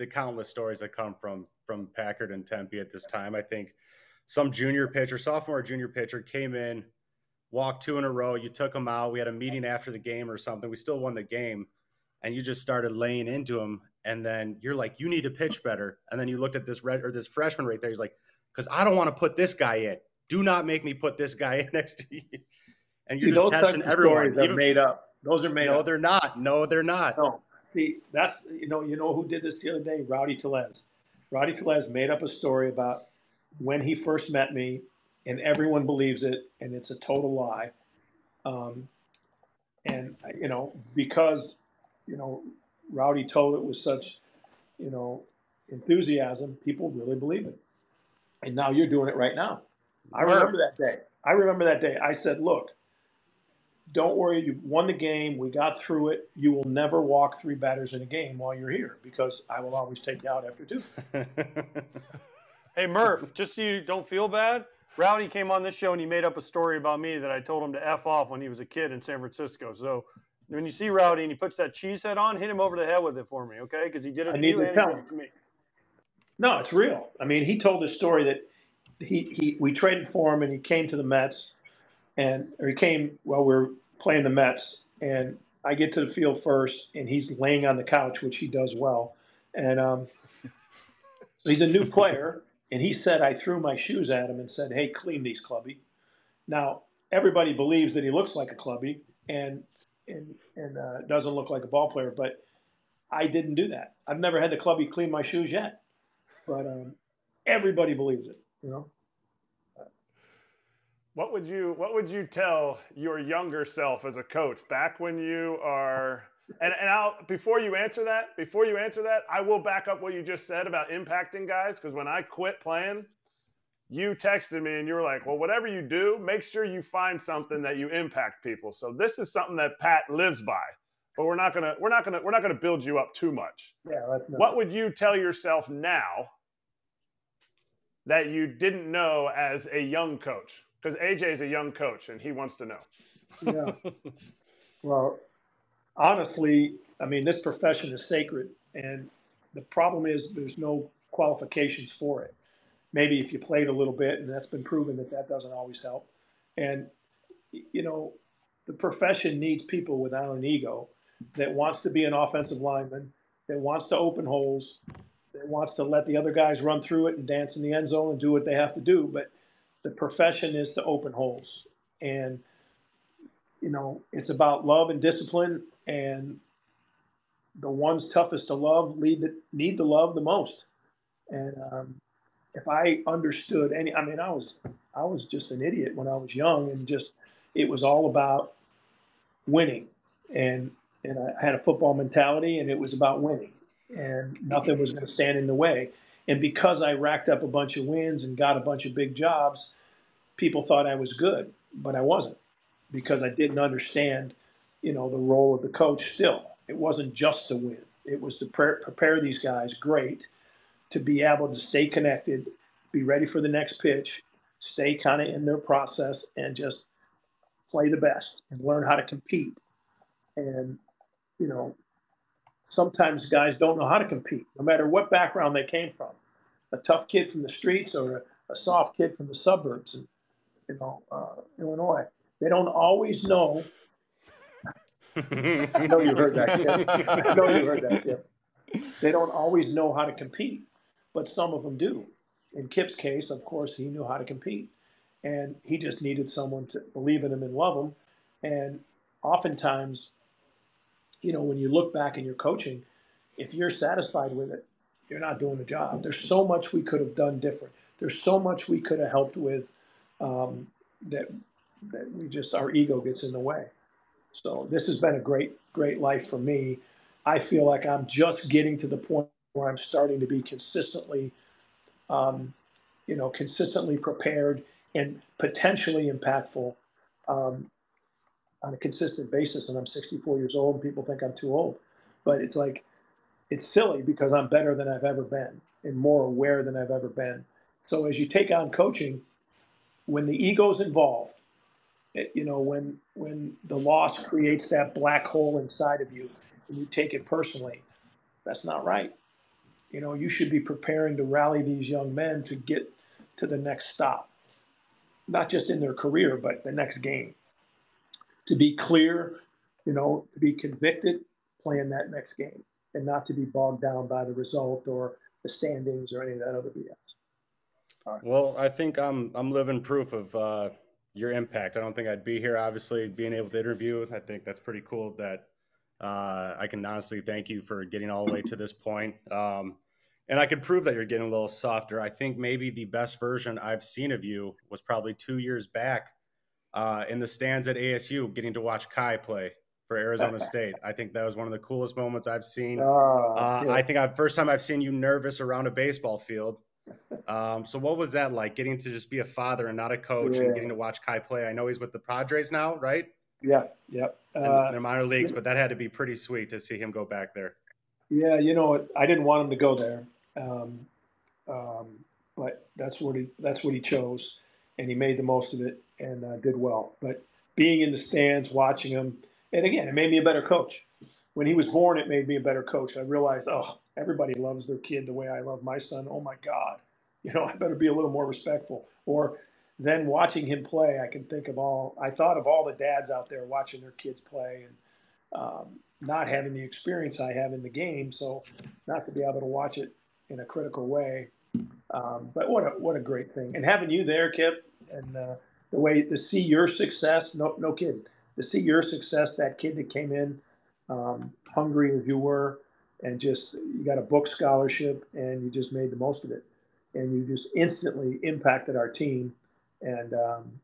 the countless stories that come from from Packard and Tempe at this time. I think some junior pitcher, sophomore junior pitcher came in, walked two in a row. You took him out. We had a meeting after the game or something. We still won the game, and you just started laying into him. And then you're like, you need to pitch better. And then you looked at this red or this freshman right there. He's like, because I don't want to put this guy in. Do not make me put this guy in next to you. And you're See, just testing everyone. Stories are made up. Those are made no, up. No, they're not. No, they're not. No. See, that's you know, you know who did this the other day? Rowdy Tellez. Rowdy Tellez made up a story about when he first met me, and everyone believes it, and it's a total lie. Um, and you know, because you know, Rowdy told it with such, you know, enthusiasm, people really believe it. And now you're doing it right now. I remember that day. I remember that day. I said, look, don't worry, you won the game. We got through it. You will never walk three batters in a game while you're here because I will always take you out after two. hey, Murph, just so you don't feel bad, Rowdy came on this show and he made up a story about me that I told him to F off when he was a kid in San Francisco. So when you see Rowdy and he puts that cheese head on, hit him over the head with it for me, okay? Because he did it I to you and to, to me. No, it's real. I mean, he told this story that he, he we traded for him and he came to the Mets and or he came while we are playing the Mets, and I get to the field first, and he's laying on the couch, which he does well, and um, so he's a new player, and he said I threw my shoes at him and said, "Hey, clean these, clubby." Now everybody believes that he looks like a clubby, and and and uh, doesn't look like a ball player, but I didn't do that. I've never had the clubby clean my shoes yet, but um, everybody believes it, you know. What would you What would you tell your younger self as a coach back when you are? And and I'll before you answer that, before you answer that, I will back up what you just said about impacting guys because when I quit playing, you texted me and you were like, "Well, whatever you do, make sure you find something that you impact people." So this is something that Pat lives by. But we're not gonna we're not gonna we're not gonna build you up too much. Yeah. What would you tell yourself now that you didn't know as a young coach? Because AJ is a young coach and he wants to know. yeah. Well, honestly, I mean, this profession is sacred. And the problem is there's no qualifications for it. Maybe if you played a little bit, and that's been proven that that doesn't always help. And, you know, the profession needs people without an ego that wants to be an offensive lineman, that wants to open holes, that wants to let the other guys run through it and dance in the end zone and do what they have to do. But the profession is to open holes. And, you know, it's about love and discipline. And the ones toughest to love lead the, need to love the most. And um, if I understood any, I mean, I was, I was just an idiot when I was young and just, it was all about winning. And, and I had a football mentality and it was about winning and nothing was going to stand in the way. And because I racked up a bunch of wins and got a bunch of big jobs, people thought I was good, but I wasn't because I didn't understand, you know, the role of the coach still. It wasn't just to win. It was to pre- prepare these guys great to be able to stay connected, be ready for the next pitch, stay kind of in their process, and just play the best and learn how to compete. And, you know, sometimes guys don't know how to compete, no matter what background they came from. A tough kid from the streets or a, a soft kid from the suburbs in, you know, uh, Illinois. They don't always know. I know you heard that, kid. I know you heard that, kid. They don't always know how to compete, but some of them do. In Kip's case, of course, he knew how to compete, and he just needed someone to believe in him and love him. And oftentimes, you know, when you look back in your coaching, if you're satisfied with it, you're not doing the job. There's so much we could have done different. There's so much we could have helped with um, that that we just our ego gets in the way. So this has been a great great life for me. I feel like I'm just getting to the point where I'm starting to be consistently, um, you know, consistently prepared and potentially impactful um, on a consistent basis. And I'm 64 years old, and people think I'm too old, but it's like it's silly because I'm better than I've ever been and more aware than I've ever been. So as you take on coaching, when the ego's involved, it, you know, when when the loss creates that black hole inside of you and you take it personally, that's not right. You know, you should be preparing to rally these young men to get to the next stop, not just in their career, but the next game. To be clear, you know, to be convicted playing that next game and not to be bogged down by the result or the standings or any of that other BS. Well, I think I'm I'm living proof of uh, your impact. I don't think I'd be here, obviously, being able to interview. I think that's pretty cool that uh, I can honestly thank you for getting all the way to this point. Um, and I could prove that you're getting a little softer. I think maybe the best version I've seen of you was probably two years back uh, in the stands at ASU, getting to watch Kai play for Arizona State. I think that was one of the coolest moments I've seen. Oh, uh, I think I first time I've seen you nervous around a baseball field. Um, so what was that like, getting to just be a father and not a coach, yeah. and getting to watch Kai play? I know he's with the Padres now, right? Yeah, yeah. Uh, they're minor leagues, but that had to be pretty sweet to see him go back there. Yeah, you know, I didn't want him to go there, um, um, but that's what he that's what he chose, and he made the most of it and uh, did well. But being in the stands, watching him, and again, it made me a better coach. When he was born, it made me a better coach. I realized, oh, everybody loves their kid the way I love my son. Oh my God, you know, I better be a little more respectful. Or then watching him play, I can think of all, I thought of all the dads out there watching their kids play and um, not having the experience I have in the game. So not to be able to watch it in a critical way. Um, but what a, what a great thing. And having you there, Kip, and uh, the way to see your success, no, no kidding, to see your success, that kid that came in um, hungry as you were, and just you got a book scholarship and you just made the most of it and you just instantly impacted our team and um,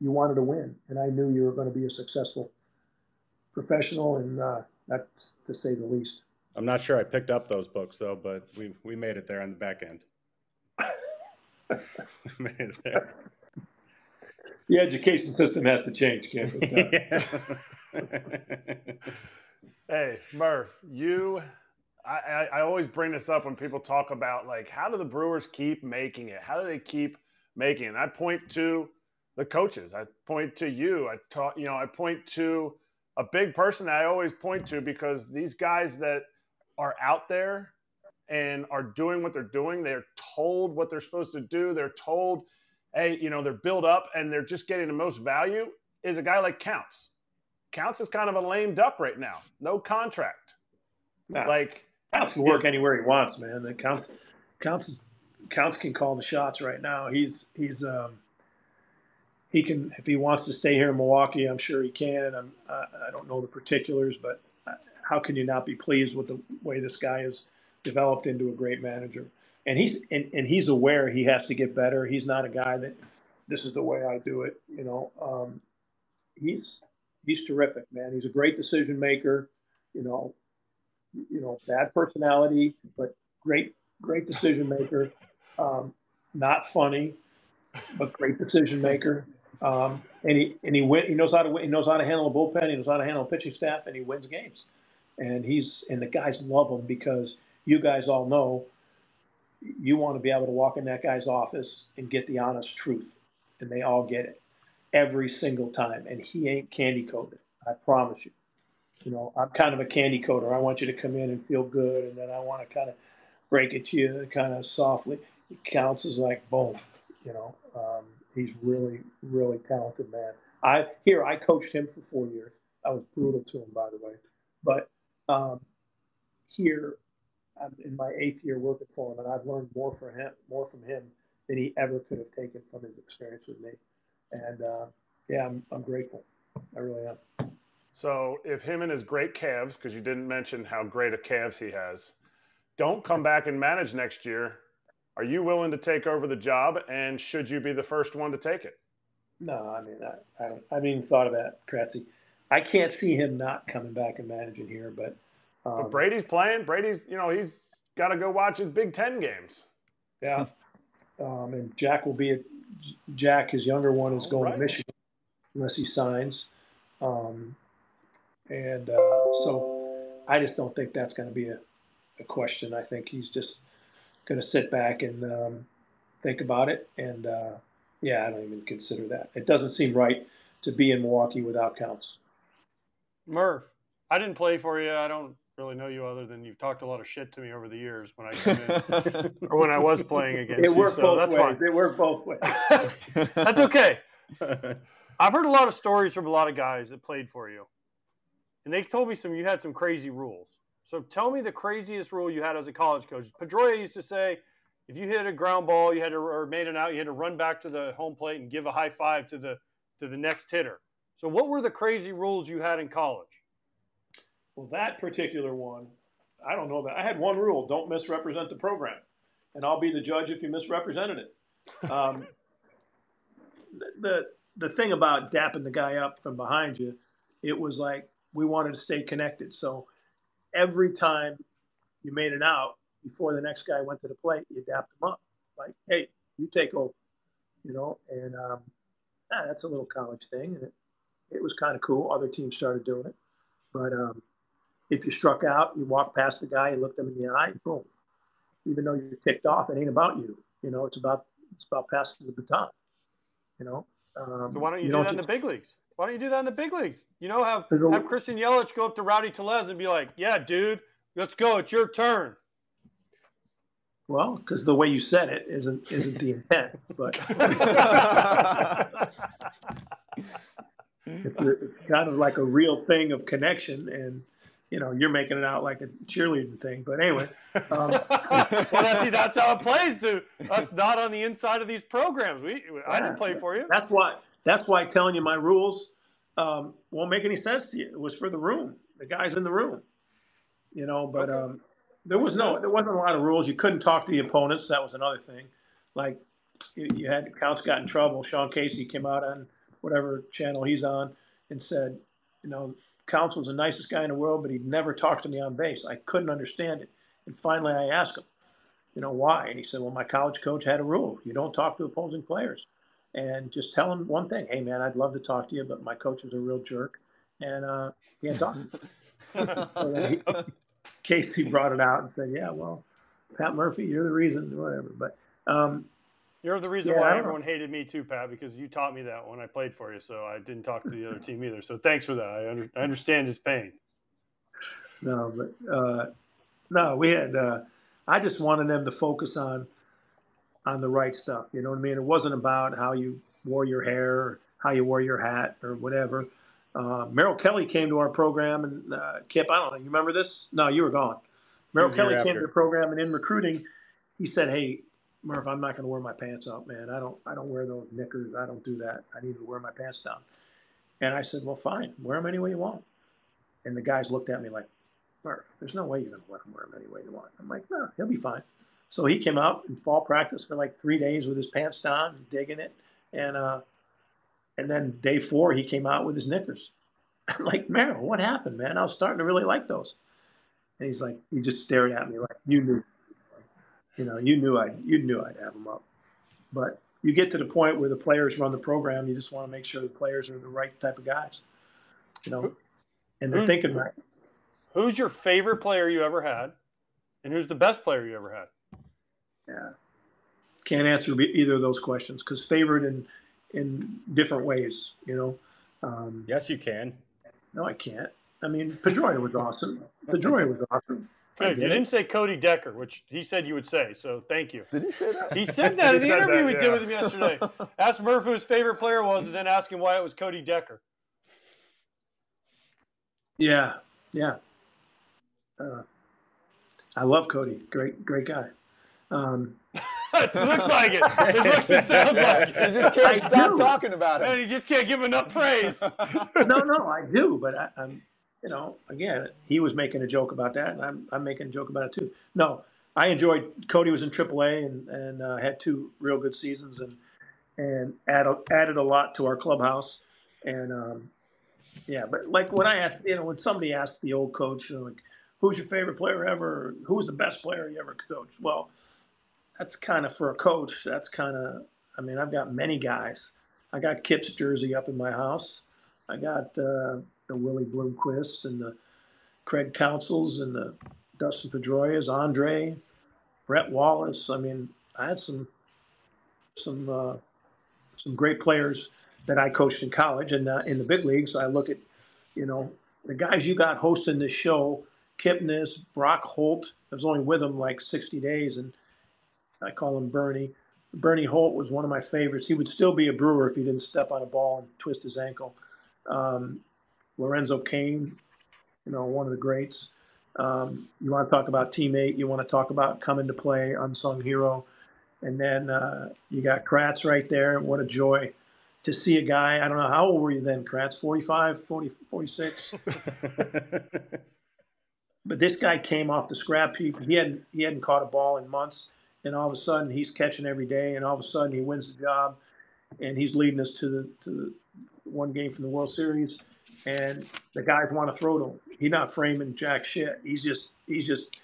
you wanted to win. And I knew you were going to be a successful professional, and uh, that's to say the least. I'm not sure I picked up those books though, but we we made it there on the back end. made it there. The education system has to change, campus. hey, Murph, you I, I, always bring this up when people talk about like how do the Brewers keep making it? How do they keep making it? And I point to the coaches. I point to you. I talk, you know, I point to a big person I always point to because these guys that are out there and are doing what they're doing, they're told what they're supposed to do. They're told, hey, you know, they're built up and they're just getting the most value. Is a guy like Counts. Counts is kind of a lame duck right now. No contract. Nah. Like Counts can work anywhere he wants, man. The counts, counts, counts can call the shots right now. He's he's um, he can if he wants to stay here in Milwaukee, I'm sure he can. I'm, I, I don't know the particulars, but uh, how can you not be pleased with the way this guy has developed into a great manager? And he's and, and he's aware he has to get better. He's not a guy that this is the way I do it. You know, um, he's he's terrific, man. He's a great decision maker. You know, you know, bad personality, but great, great decision maker. Um, not funny, but great decision maker. Um, and he and he win, he knows how to win, he knows how to handle a bullpen, he knows how to handle a pitching staff, and he wins games. And he's and the guys love him because you guys all know you want to be able to walk in that guy's office and get the honest truth, and they all get it every single time. And he ain't candy coated. I promise you. You know, I'm kind of a candy coater. I want you to come in and feel good, and then I want to kind of break it to you kind of softly. It counts as like boom. You know, um, he's really, really talented man. I here I coached him for four years. I was brutal to him, by the way, but um, here I'm in my eighth year working for him, and I've learned more from him, more from him than he ever could have taken from his experience with me. And uh, yeah, I'm, I'm grateful. I really am. So if him and his great calves, because you didn't mention how great a calves he has, don't come back and manage next year, are you willing to take over the job? And should you be the first one to take it? No, I mean, I, I, I haven't even thought of that, Kratzy. I can't see him not coming back and managing here, but. Um, but Brady's playing. Brady's, you know, he's got to go watch his Big Ten games. Yeah. Um, and Jack will be at Jack, his younger one, is going right. to Michigan unless he signs. Um, and uh, so I just don't think that's going to be a, a, question. I think he's just going to sit back and um, think about it. And uh, yeah, I don't even consider that. It doesn't seem right to be in Milwaukee without counts. Murph, I didn't play for you. I don't really know you other than you've talked a lot of shit to me over the years when I came in or when I was playing against it worked you. So both that's ways. Fine. It worked both ways. that's okay. I've heard a lot of stories from a lot of guys that played for you, and they told me some you had some crazy rules. So tell me the craziest rule you had as a college coach. Pedroia used to say, if you hit a ground ball, you had to or made an out, you had to run back to the home plate and give a high five to the to the next hitter. So what were the crazy rules you had in college? Well, that particular one, I don't know that. I had one rule: don't misrepresent the program, and I'll be the judge if you misrepresented it. Um, the the thing about dapping the guy up from behind you, it was like we wanted to stay connected. So every time you made it out before the next guy went to the plate, you dapped him up, like, "Hey, you take over," you know. And um, that's a little college thing, and it, it was kind of cool. Other teams started doing it, but um, if you struck out, you walked past the guy, you looked him in the eye, boom. Even though you're ticked off, it ain't about you. You know, it's about it's about passing the baton. You know. Um, so why don't you, you do that in the big leagues? Why don't you do that in the big leagues? You know, have have Christian Yelich go up to Rowdy Tellez and be like, "Yeah, dude, let's go. It's your turn." Well, because the way you said it isn't isn't the intent, but it's, a, it's kind of like a real thing of connection, and you know, you're making it out like a cheerleading thing. But anyway, um, well, see, that's how it plays to us not on the inside of these programs. We, I didn't play for you. That's why. That's why telling you my rules um, won't make any sense to you. It was for the room, the guys in the room, you know. But okay. um, there was no, there wasn't a lot of rules. You couldn't talk to the opponents. That was another thing. Like you, you had counts got in trouble. Sean Casey came out on whatever channel he's on and said, you know, Counts was the nicest guy in the world, but he'd never talk to me on base. I couldn't understand it. And finally, I asked him, you know, why? And he said, well, my college coach had a rule. You don't talk to opposing players. And just tell him one thing. Hey, man, I'd love to talk to you, but my coach is a real jerk. And uh, he can't talk. so he, Casey brought it out and said, yeah, well, Pat Murphy, you're the reason, whatever. But um, you're the reason yeah, why everyone hated me too, Pat, because you taught me that when I played for you. So I didn't talk to the other team either. So thanks for that. I, under, I understand his pain. No, but uh, no, we had. Uh, I just wanted them to focus on on the right stuff. You know what I mean? It wasn't about how you wore your hair, or how you wore your hat, or whatever. Uh, Merrill Kelly came to our program, and uh, Kip, I don't know, you remember this? No, you were gone. Merrill Kelly came to the program, and in recruiting, he said, "Hey, Murph, I'm not going to wear my pants up, man. I don't, I don't wear those knickers. I don't do that. I need to wear my pants down. And I said, well, fine, wear them any way you want. And the guys looked at me like, Murph, there's no way you're going to let him wear them any way you want. I'm like, no, he'll be fine. So he came out in fall practice for like three days with his pants down digging it. And, uh, and then day four, he came out with his knickers. I'm like, Merrill, what happened, man? I was starting to really like those. And he's like, he just stared at me like, you knew you know, you knew I you knew I'd have them up. But you get to the point where the players run the program, you just want to make sure the players are the right type of guys. You know, and they're thinking right. Who's your favorite player you ever had, and who's the best player you ever had? yeah. Can't answer either of those questions because favorite in in different ways. You know. Um, yes, you can. No, I can't. I mean, Pedroia was awesome. Pedroia was awesome. Good. You didn't say Cody Decker, which he said you would say. So thank you. Did he say that? He said that in the interview that, we yeah. did with him yesterday. Asked Murph who his favorite player was, and then asked him why it was Cody Decker. Yeah, yeah. Uh, I love Cody. Great, great guy. Um, it looks like it. It looks and sounds like it. You just can't I stop do. talking about it. And you just can't give enough praise. no, no, I do, but I, I'm you know, again, he was making a joke about that, and I'm, I'm making a joke about it too. No, I enjoyed. Cody was in AAA and and uh, had two real good seasons, and and added added a lot to our clubhouse. And um, yeah, but like when I asked, you know, when somebody asked the old coach, you know, like, "Who's your favorite player ever? Who's the best player you ever coached?" Well, that's kind of for a coach. That's kind of. I mean, I've got many guys. I got Kip's jersey up in my house. I got. Uh, the Willie Bloomquist and the Craig Counsells and the Dustin Pedroias, Andre, Brett Wallace. I mean, I had some some uh, some great players that I coached in college and uh, in the big leagues. I look at, you know, the guys you got hosting this show, Kipnis, Brock Holt. I was only with him like 60 days, and I call him Bernie. Bernie Holt was one of my favorites. He would still be a Brewer if he didn't step on a ball and twist his ankle. Um, Lorenzo Cain, you know, one of the greats. Um, you want to talk about teammate, you want to talk about coming to play, unsung hero. And then uh, you got Kratz right there. What a joy to see a guy. I don't know, how old were you then, Kratz? 45, 40, 46? but this guy came off the scrap heap. He hadn't, he hadn't caught a ball in months. And all of a sudden, he's catching every day. And all of a sudden, he wins the job. And he's leading us to the, to the one game from the World Series and the guys want to throw to him. He's not framing jack shit. He's just he's just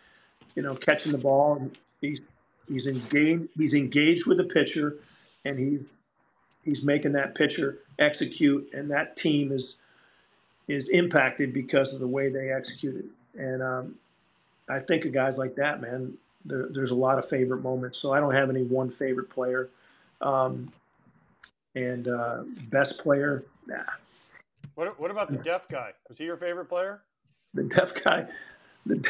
you know catching the ball and he's he's engaged he's engaged with the pitcher and he's he's making that pitcher execute and that team is is impacted because of the way they executed. And um, I think of guys like that, man. There, there's a lot of favorite moments. So I don't have any one favorite player. Um, and uh, best player, nah, what, what about the deaf guy? Was he your favorite player? The deaf guy, the,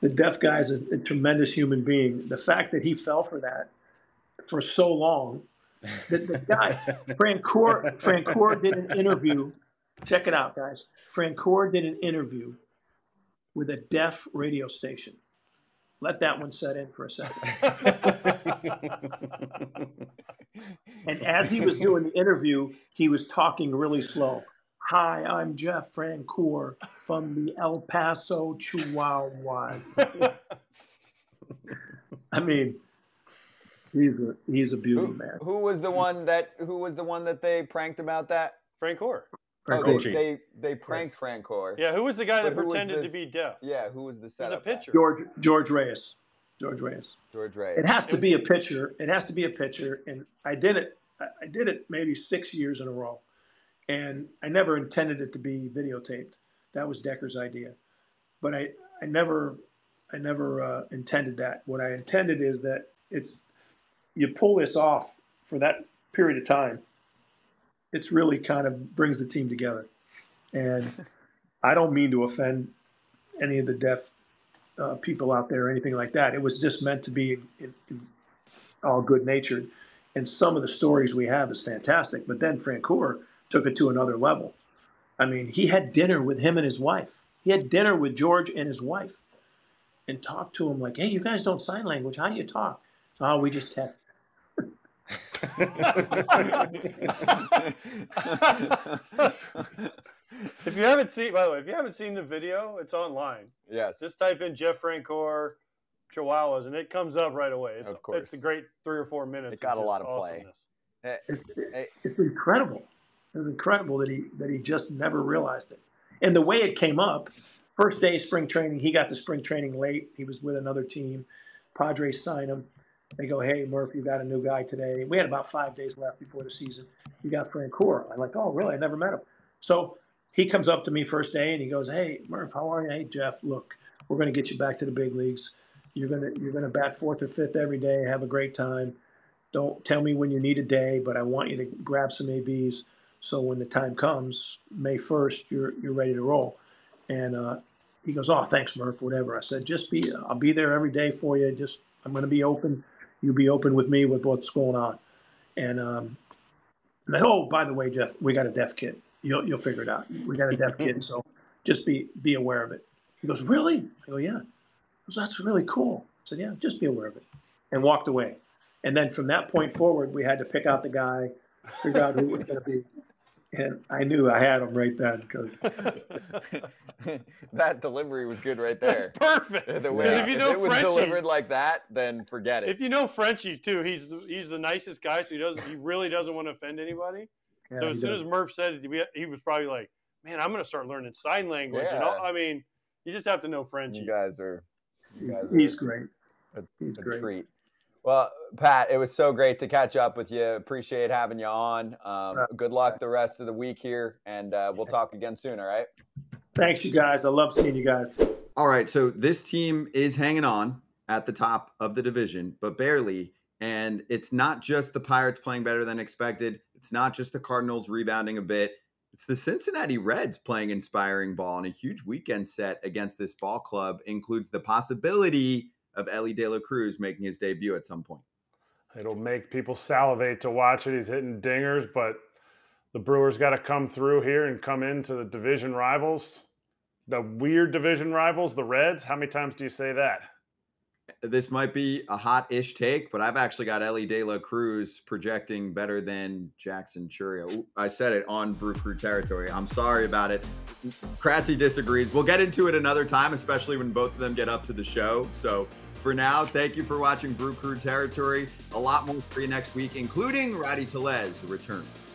the deaf guy is a, a tremendous human being. The fact that he fell for that for so long, the, the guy, Francoeur, Francoeur did an interview. Check it out, guys. Francoeur did an interview with a deaf radio station. Let that one set in for a second. and as he was doing the interview, he was talking really slow. Hi, I'm Jeff Francoeur from the El Paso Chihuahuas. I mean, he's a he's a beauty who, man. Who was the one that who was the one that they pranked about that? Francoeur. Oh, they, they, they pranked Francoeur. Yeah, who was the guy that pretended to be deaf? Yeah, who was the setup? He was a pitcher. George George Reyes. George Reyes. George Reyes. It has to be a pitcher. It has to be a pitcher, and I did it. I did it maybe six years in a row and I never intended it to be videotaped. That was Decker's idea, but I I never I never uh, intended that. What I intended is that it's you pull this off for that period of time. It's really kind of brings the team together, and I don't mean to offend any of the deaf uh, people out there or anything like that. It was just meant to be in, in all good natured. And some of the stories we have is fantastic. But then Francoeur took it to another level. I mean, he had dinner with him and his wife. He had dinner with George and his wife and talked to him like, hey, you guys don't sign language. How do you talk? Oh, we just text. if you haven't seen, by the way, if you haven't seen the video, it's online. Yes. Just type in Jeff Francoeur Chihuahuas, and it comes up right away. It's, of course. it's a great three or four minutes. It got a lot of play. It's, it's incredible. It was incredible that he that he just never realized it. And the way it came up, first day spring training, he got to spring training late. He was with another team. Padres sign him. They go, hey, Murph, you got a new guy today. We had about five days left before the season. You got Francoeur. I'm like, oh, really? I never met him. So he comes up to me first day and he goes, hey, Murph, how are you? Hey, Jeff, look, we're going to get you back to the big leagues. You're gonna you're gonna bat fourth or fifth every day. Have a great time. Don't tell me when you need a day, but I want you to grab some ABs so when the time comes, May 1st, you're you're ready to roll. And uh, he goes, "Oh, thanks, Murph. Whatever." I said, "Just be. I'll be there every day for you. Just I'm going to be open. You'll be open with me with what's going on." And um, then, oh, by the way, Jeff, we got a deaf kid. You'll you'll figure it out. We got a deaf kid, so just be be aware of it. He goes, "Really?" I go, "Yeah." Goes, "That's really cool." I said, "Yeah, just be aware of it," and walked away. And then from that point forward, we had to pick out the guy, figure out who was going to be and I knew I had him right then because that delivery was good right there. That's perfect. The way Because if you know it was Frenchie, delivered like that, then forget it. if you know Frenchie too, he's the, he's the nicest guy, so he doesn't he really doesn't want to offend anybody. Yeah, so as soon does. as Murph said it, he was probably like, "Man, I'm going to start learning sign language." And all, Yeah. I mean, you just have to know Frenchie. you guys are, you guys he's are great. a, He's a great. treat. Well, Pat, it was so great to catch up with you. Appreciate having you on. Um, good luck the rest of the week here, and uh, we'll talk again soon. All right. Thanks, you guys. I love seeing you guys. All right, so this team is hanging on at the top of the division, but barely. And it's not just the Pirates playing better than expected. It's not just the Cardinals rebounding a bit. It's the Cincinnati Reds playing inspiring ball, and a huge weekend set against this ball club includes the possibility of Elly De La Cruz making his debut at some point. It'll make people salivate to watch it. He's hitting dingers, but the Brewers got to come through here and come into the division rivals, the weird division rivals, the Reds. How many times do you say that? This might be a hot-ish take, but I've actually got Elly De La Cruz projecting better than Jackson Chourio. I said it on Brew Crew territory. I'm sorry about it. Kratzy disagrees. We'll get into it another time, especially when both of them get up to the show. So for now, thank you for watching Brew Crew territory. A lot more for you next week, including Rowdy Tellez returns.